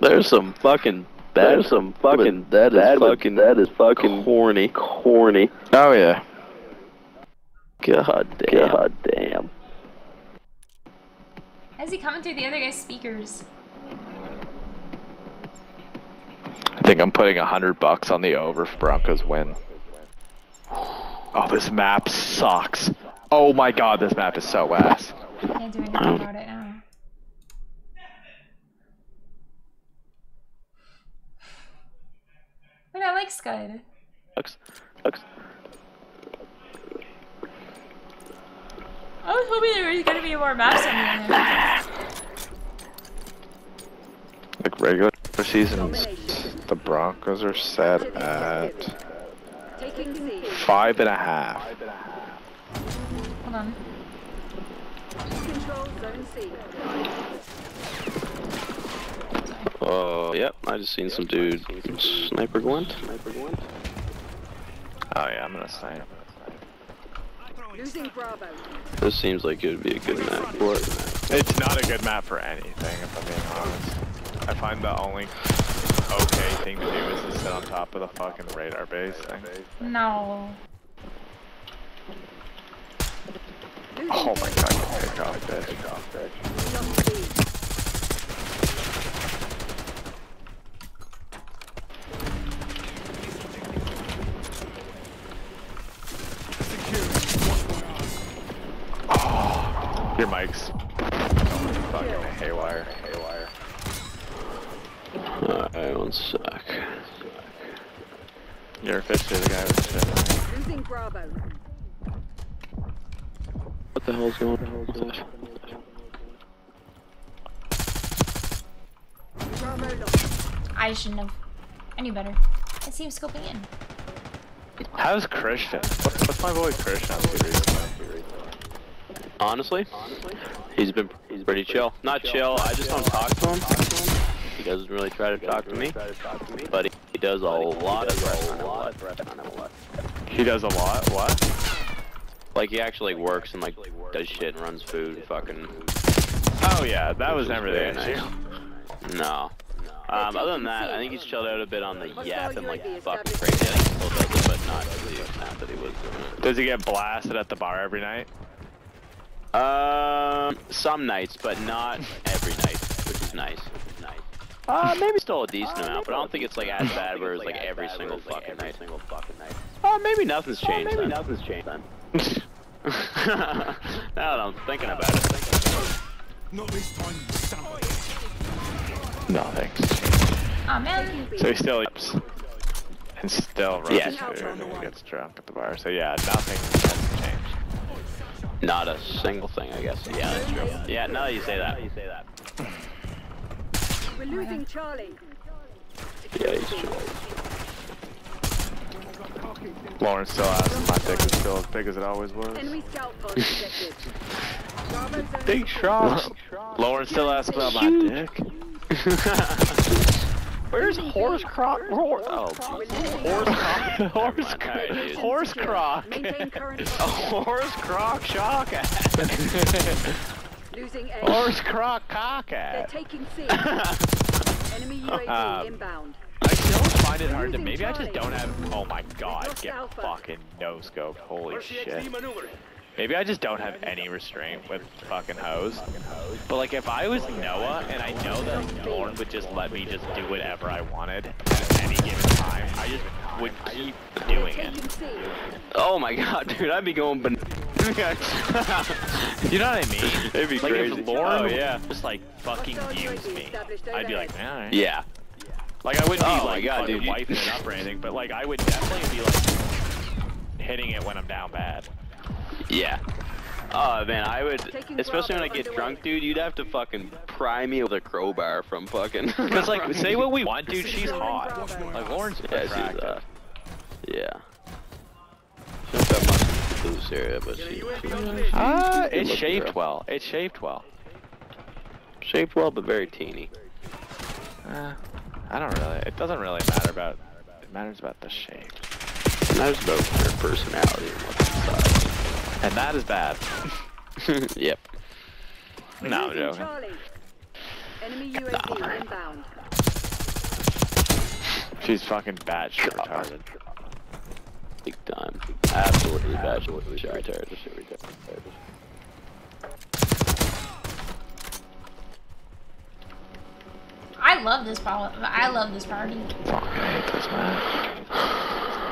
There's some fucking. There's some fucking. That is fucking. That is fucking corny. Corny. Oh yeah. God damn. God damn. How's he coming through the other guy's speakers? I think I'm putting a hundred bucks on the over if Broncos win. Oh, this map sucks. Oh my god, this map is so ass. Can't do anything about it now. But I like Scud. Sucks. Sucks. I was hoping there was gonna be more maps on the end. Like regular seasons, the Broncos are set at five and a half. Hold on. Control zone C. Oh, yep. I just seen some dude. Sniper glint. Sniper glint. Oh yeah, I'm gonna sign. Losing Bravo. This seems like it would be a good map for it. It's not a good map for anything, if I'm being honest. I find the only okay thing to do is to sit on top of the fucking radar base thing. No. Oh my god, you pick off bitch. Your mic's fucking haywire. Haywire. Alright, one sec. You're officially the guy with shit. Losing Bravo. What the hell's going on? Bravo lost. I shouldn't have. I knew better. I see him scoping in. How's Christian? What, what's my boy Christian up to recently? Honestly, he's been he's pretty chill. Not chill. I just don't talk to him. He doesn't really try to talk to me, but he, he does a lot of pressing on. He does a lot. What? Like he actually works and like does shit and runs food. Fucking. Oh yeah, that was Which never the issue. No. Um, other than that, I think he's chilled out a bit on the yap and like fucking crazy. I think he still does it, but not to the extent that he was doing it. Does he get blasted at the bar every night? Um, some nights, but not every night, which is nice. Nice. Uh, maybe still a decent amount, but I don't think it's like as bad where it's like every single fucking night. Single fucking night. Oh, maybe nothing's changed. maybe nothing's changed then. now that I'm thinking about it. Not this time, son No thanks. Oh. So he still eats and still runs Yes. food and gets drunk at the bar. So yeah, nothing has changed. Not a single thing, I guess. Yeah, that's true. Yeah, now that you say that. You say that. We're losing Charlie. Yeah, he's true. Lauren still asks, my dick is still as big as it always was. Enemy scout pod detected. Bravo zone Big shots. Lauren still asks about my dick. Where's horse croc? Hor oh, horse croc. Horse, Alright, dude. horse croc. A horse croc shock Losing A. Horse croc cock They're taking C. Enemy UAV Um, inbound. I still find it hard to. Maybe I just don't have. Oh my god, get fucking no scoped. Holy shit. Maybe I just don't have any restraint with fucking hose. But like if I was Noah and I know that Lauren would just let me just do whatever I wanted at any given time, I just would keep doing it. Oh my god, dude, I'd be going ban- You know what I mean? It'd be like crazy. if Lauren Oh, yeah. just like fucking used me, I'd be like, man, alright. Yeah. Like I wouldn't Oh be like God, fucking dude, you- wiping it up or anything, but like I would definitely be like hitting it when I'm down bad. Yeah. Oh man, I would, Taking especially when I get underway. drunk, dude. You'd have to fucking pry me with a crowbar from fucking. Cause like say what we want, dude. She's hot. Like Lauren's yeah, attractive. she's uh, yeah. She don't got much to lose area, but she. she Ah, it's looking shaped well. It's shaped well. shaped well, but very teeny. Uh, I don't really. It doesn't really matter about. It matters about the shape, It matters about her personality and what's inside. And that is bad. yep. no, I'm joking. Charlie. Enemy UAV inbound. She's fucking batshit retarded. Big time. Absolutely bad. Shit retarded. Shit retarded. I love this power. I love this party. Fucking hate this man.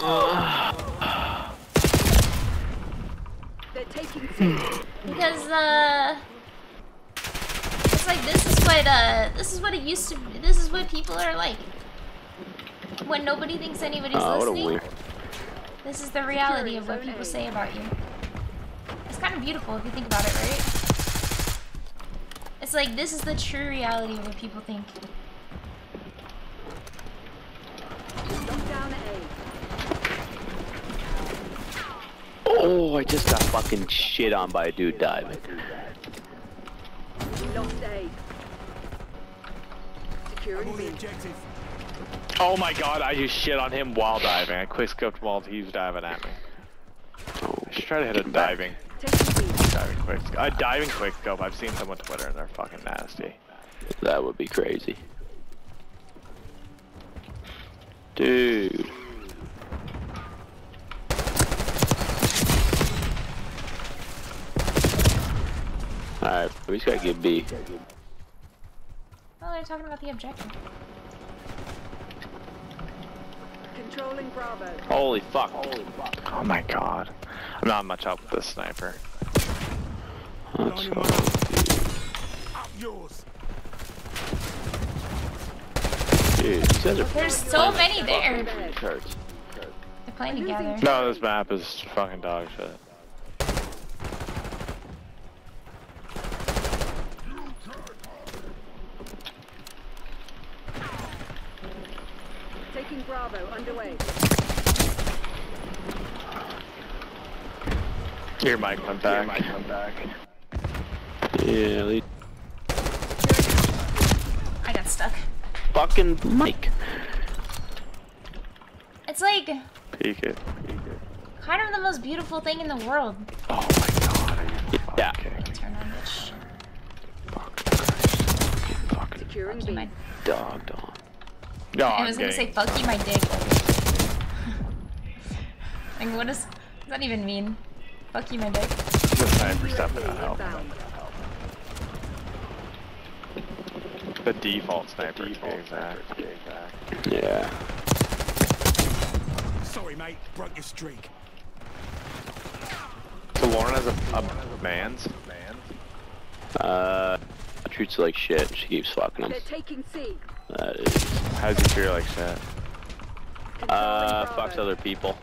They're taking Because uh, it's like this is what uh, this is what it used to. be. This is what people are like when nobody thinks anybody's what a listening. This is the reality of what people say about you. It's kind of beautiful if you think about it, right? It's like this is the true reality of what people think. Lock down A. Oh, I just got fucking shit on by a dude diving. We lost A. I'm Securing on the B. objective. Oh my god, I just shit on him while diving. I quick scoped while he was diving at me. I should try to hit a diving. Diving quick. A diving quick scope. I've seen some on Twitter and they're fucking nasty. That would be crazy. Dude. Alright, we just gotta get B. Oh, they're talking about the objective. Controlling Bravo. Holy fuck. Holy fuck. Oh my god. I'm not much help with this sniper. That's Up yours. Dude, these guys are There's so many there. They're playing together. No, this map is fucking dog shit. Taking Bravo underway. Your mic went back. Your mic went back. Yeah, they I got stuck. fucking Mike. It's like Peek it. kind of the most beautiful thing in the world. Oh my god. Yeah. Turn on this. Securing Fuck B. my, Dog, dog. No, I I'm was gonna say fuck you my dick. like what does, does that even mean? Fuck you my dick. The sniper's definitely not helping. The default sniper, to be exact. Yeah. Sorry, mate. Broke your streak. So Lauren has a, a man's? Uh, treats her like shit. She keeps fucking him. They're taking C. That is. How's he treat her like that? Uh, fucks other people.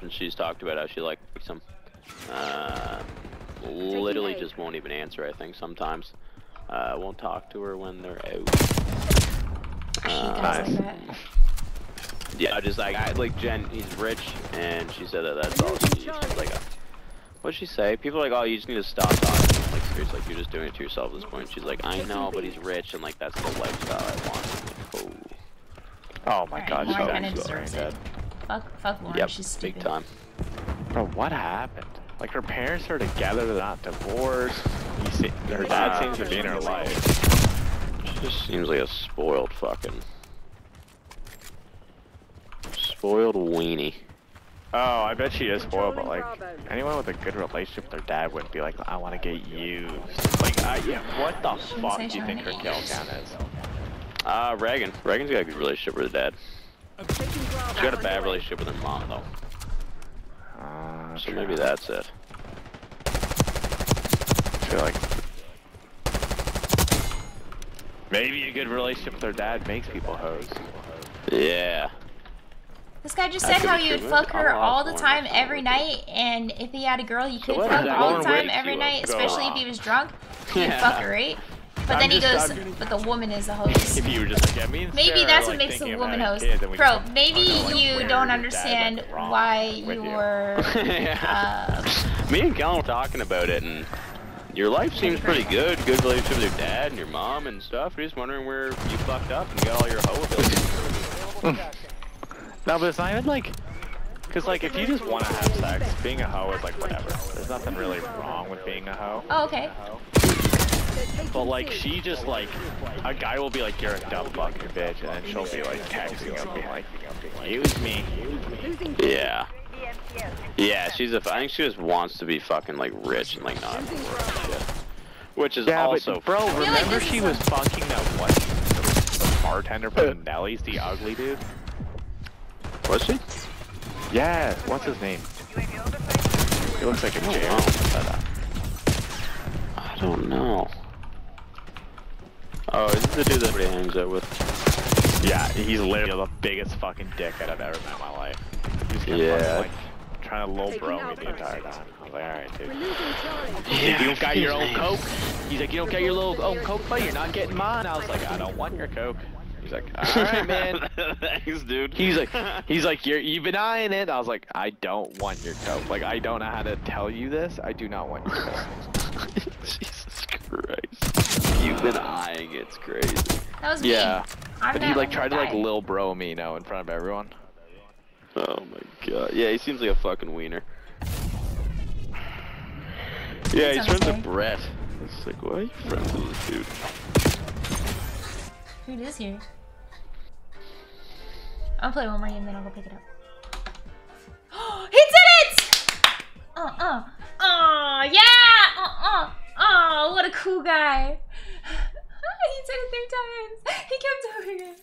And she's talked about how she likes them. Uh, literally just won't even answer, I think, sometimes. Uh, won't talk to her when they're out. Uh, guys like that. Yeah, just like, I, like Jen, he's rich, and she said that that's all she needs. She's like, uh, what'd she say? People are like, oh, you just need to stop talking. Like, like, you're just doing it to yourself at this point. She's like, I know, but he's rich, and like, that's the lifestyle I want. I'm like, Oh, oh my Alright, god, Lauren she's kinda so deserves dead. Fuck, fuck Lauren. Yep, She's big stupid. time. Bro, what happened? Like her parents are together, they're not divorced. You see, her dad seems to be in her life. She just seems like a spoiled fucking. Spoiled weenie. Oh, I bet she is spoiled, but like anyone with a good relationship with their dad wouldn't be like, I want to get used. Like, I, yeah, what the fuck do you think her kill count is? Uh, Reagan. Reagan's got a good relationship with her dad. She got a bad relationship with her mom though. Uh, So maybe that's it. I feel like maybe a good relationship with her dad makes people hoes. Yeah. This guy just said how be you would fuck her all the time, every night, and if he had a girl, you could what fuck is all the time, every night, especially if he was drunk. You'd Yeah. fuck her, right? But I'm then he goes, I'm- but the woman is a host. If you were just like, yeah, me Maybe that's what like, makes a woman host. kids, and Bro, maybe no, like, you don't understand why you you. were. Yeah. Uh, Me and Kellen were talking about it, and your life seems pretty good. Good relationship with your dad and your mom and stuff. We're just wondering where you fucked up and got all your hoe abilities. No, but it's not even like, cause like if you just want to have sex, being a hoe is like whatever. There's nothing really wrong with being a hoe. oh, okay. But like she just like, a guy will be like, you're a dumb fucking bitch, and then she'll be like texting him, being like, use me. Yeah. Yeah, she's a. I think she just wants to be fucking like rich and like not have to work and shit. Which is Yeah, also. but bro, feel like remember she was fucking that what? The bartender from uh. the Nellies, the ugly dude. Was she? Yeah, what's his name? He looks like a Oh, jail. wow. I don't know. Oh, is this the dude that everybody hangs out with? Yeah, he's literally the biggest fucking dickhead I've ever met in my life. He's gonna Yeah. fucking, like, trying to low bro me the entire time. I was like, alright, dude. Yeah, you don't got your own coke? He's like, you don't got your little own coke, but you're not getting mine. I was like, I don't want your coke. He's like, alright, man. Thanks, dude. He's like, he's like, you're you've been eyeing it. I was like, I don't want your coke. Like, I don't know how to tell you this. I do not want your coke. Jesus Christ. You've been eyeing it. It's crazy. That was me. Yeah. But he like tried to like lil bro me, you know, in front of everyone. Oh my god. Yeah, he seems like a fucking wiener. Yeah, he's friends with Brett. It's like, why are you friends with this dude? Who is here? I'll play one more game, then I'll go pick it up. he did it! Uh uh. Oh, yeah! Uh uh. Oh, what a cool guy. he did it three times. He kept doing it.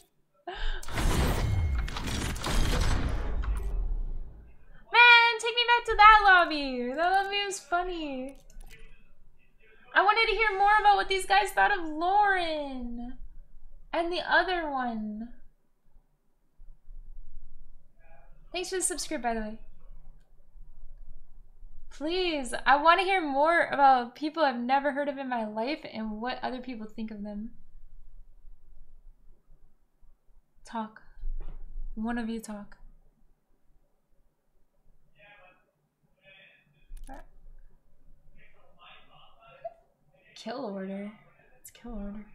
Lauren, take me back to that lobby. That lobby was funny. I wanted to hear more about what these guys thought of Lauren. And the other one. Thanks for the subscribe, by the way. Please, I want to hear more about people I've never heard of in my life and what other people think of them. Talk. One of you talk. Kill order. It's kill order.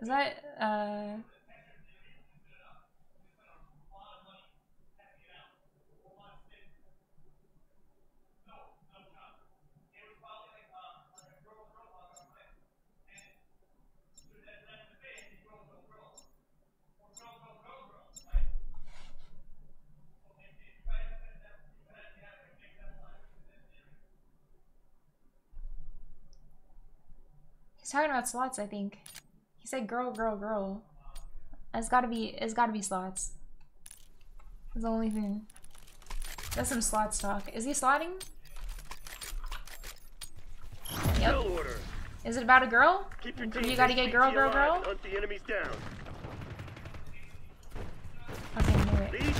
Is that uh He's talking about slots, I think. He said girl, girl, girl. It's gotta be it's gotta be slots. It's the only thing. That's some slots talk. Is he slotting? Yep. Is it about a girl? Keep your team you gotta get girl, girl, girl? Hunt the enemies down. Okay, knew it. Lead.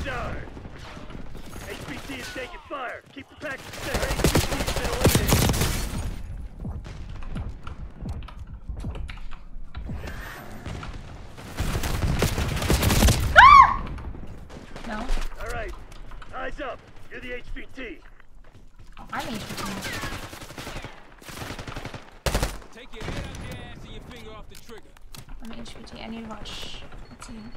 HVT is taking fire. Keep the pack safe. HVT has been eliminated. No. All right. Eyes up. You're the HVT. Oh, I'm HVT. Take your head up your ass and your finger off the trigger. I'm HVT. I need to watch the team.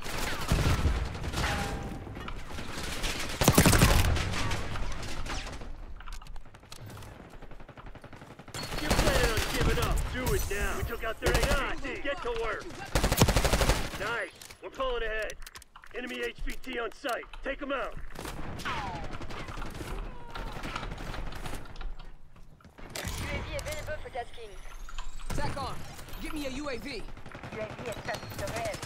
You're planning on giving up. Do it now. We took out their HVT. Get to work. Nice. We're pulling ahead. Enemy HVT on site. Take them out. UAV available for tasking. TACOM, give me a UAV. UAV established overhead.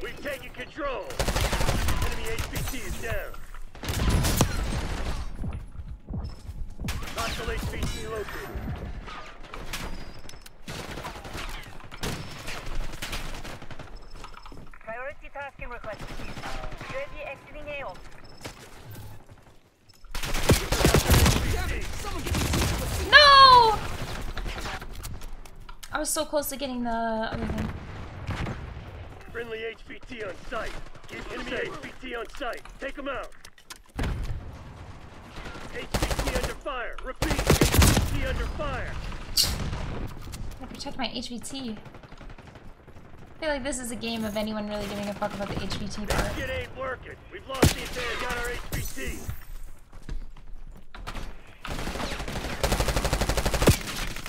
We've taken control. Enemy HVT is down. Hostile HVT located. Priority tasking requested. UAV exiting AO. No! I was so close to getting the other thing. Friendly HVT on site. Keep enemy HVT on site. Take them out. HVT under fire. Repeat. HVT under fire. I protect my HVT. I feel like this is a game of anyone really giving a fuck about the HVT part. Shit ain't working. We've lost the advantage. Got our HVT.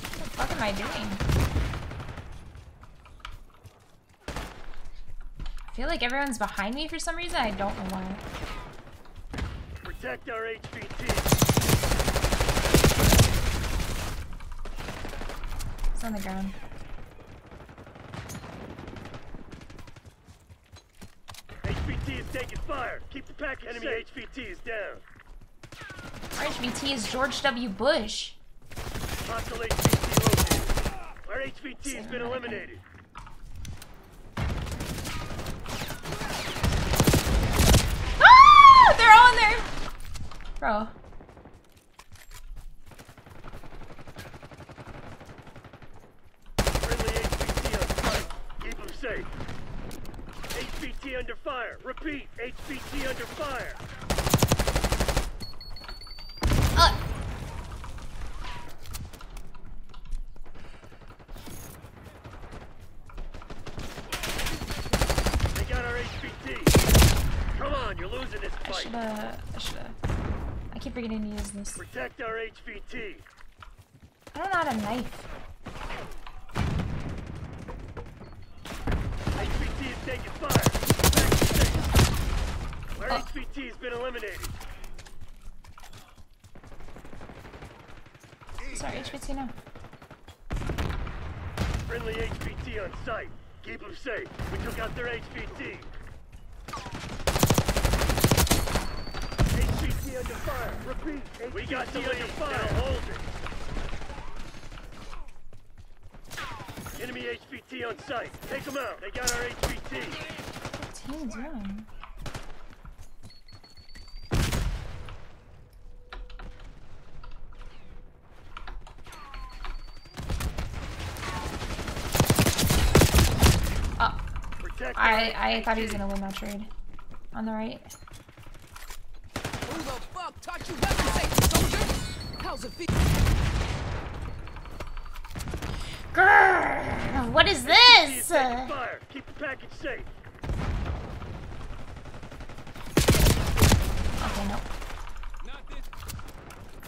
What the fuck am I doing? I feel like everyone's behind me for some reason. I don't know why. Protect our HVT. It's on the ground. HVT is taking fire. Keep the pack. Enemy HVT is down. Our HVT is George W. Bush. Hostile HVT located. Our HVT has been eliminated. Ah! They're all in there! Bro. Friendly HVT on site. Keep them safe. HVT under fire. Repeat. HVT under fire. Uh. They got our HVT. Come on, you're losing this I fight. shoulda. I shoulda. I keep forgetting to use this. Protect our HVT. I don't know how to knife. HVT is taking fire. Back to station. Our HVT has been eliminated. Sorry, HVT now? Friendly HVT on site. Keep them safe. We took out their HVT. HVT under fire. Repeat. HVT we got the under fire. Now hold it. Enemy HVT on site. Take them out. They got our HVT. What down. wrong? I, I thought he was gonna win that trade. On the right. Who the fuck taught you weapon safety, soldier? Grrr, what is this? Fire. Keep the package safe. Okay, no.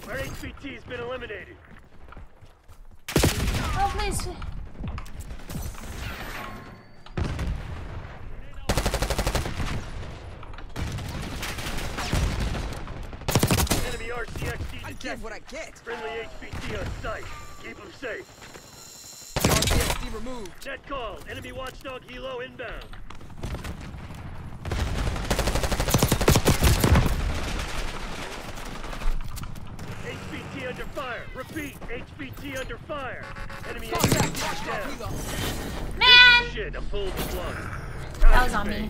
Our HVT has been eliminated. Oh, please. RCXD what I get. Friendly HVT on site. Keep them safe. RCXD removed. Net call. Enemy watchdog helo inbound. HVT under fire. Repeat. HVT under fire. Enemy Contact HVT watchdog down. Man! Shit, I'm full of blood. That was on me.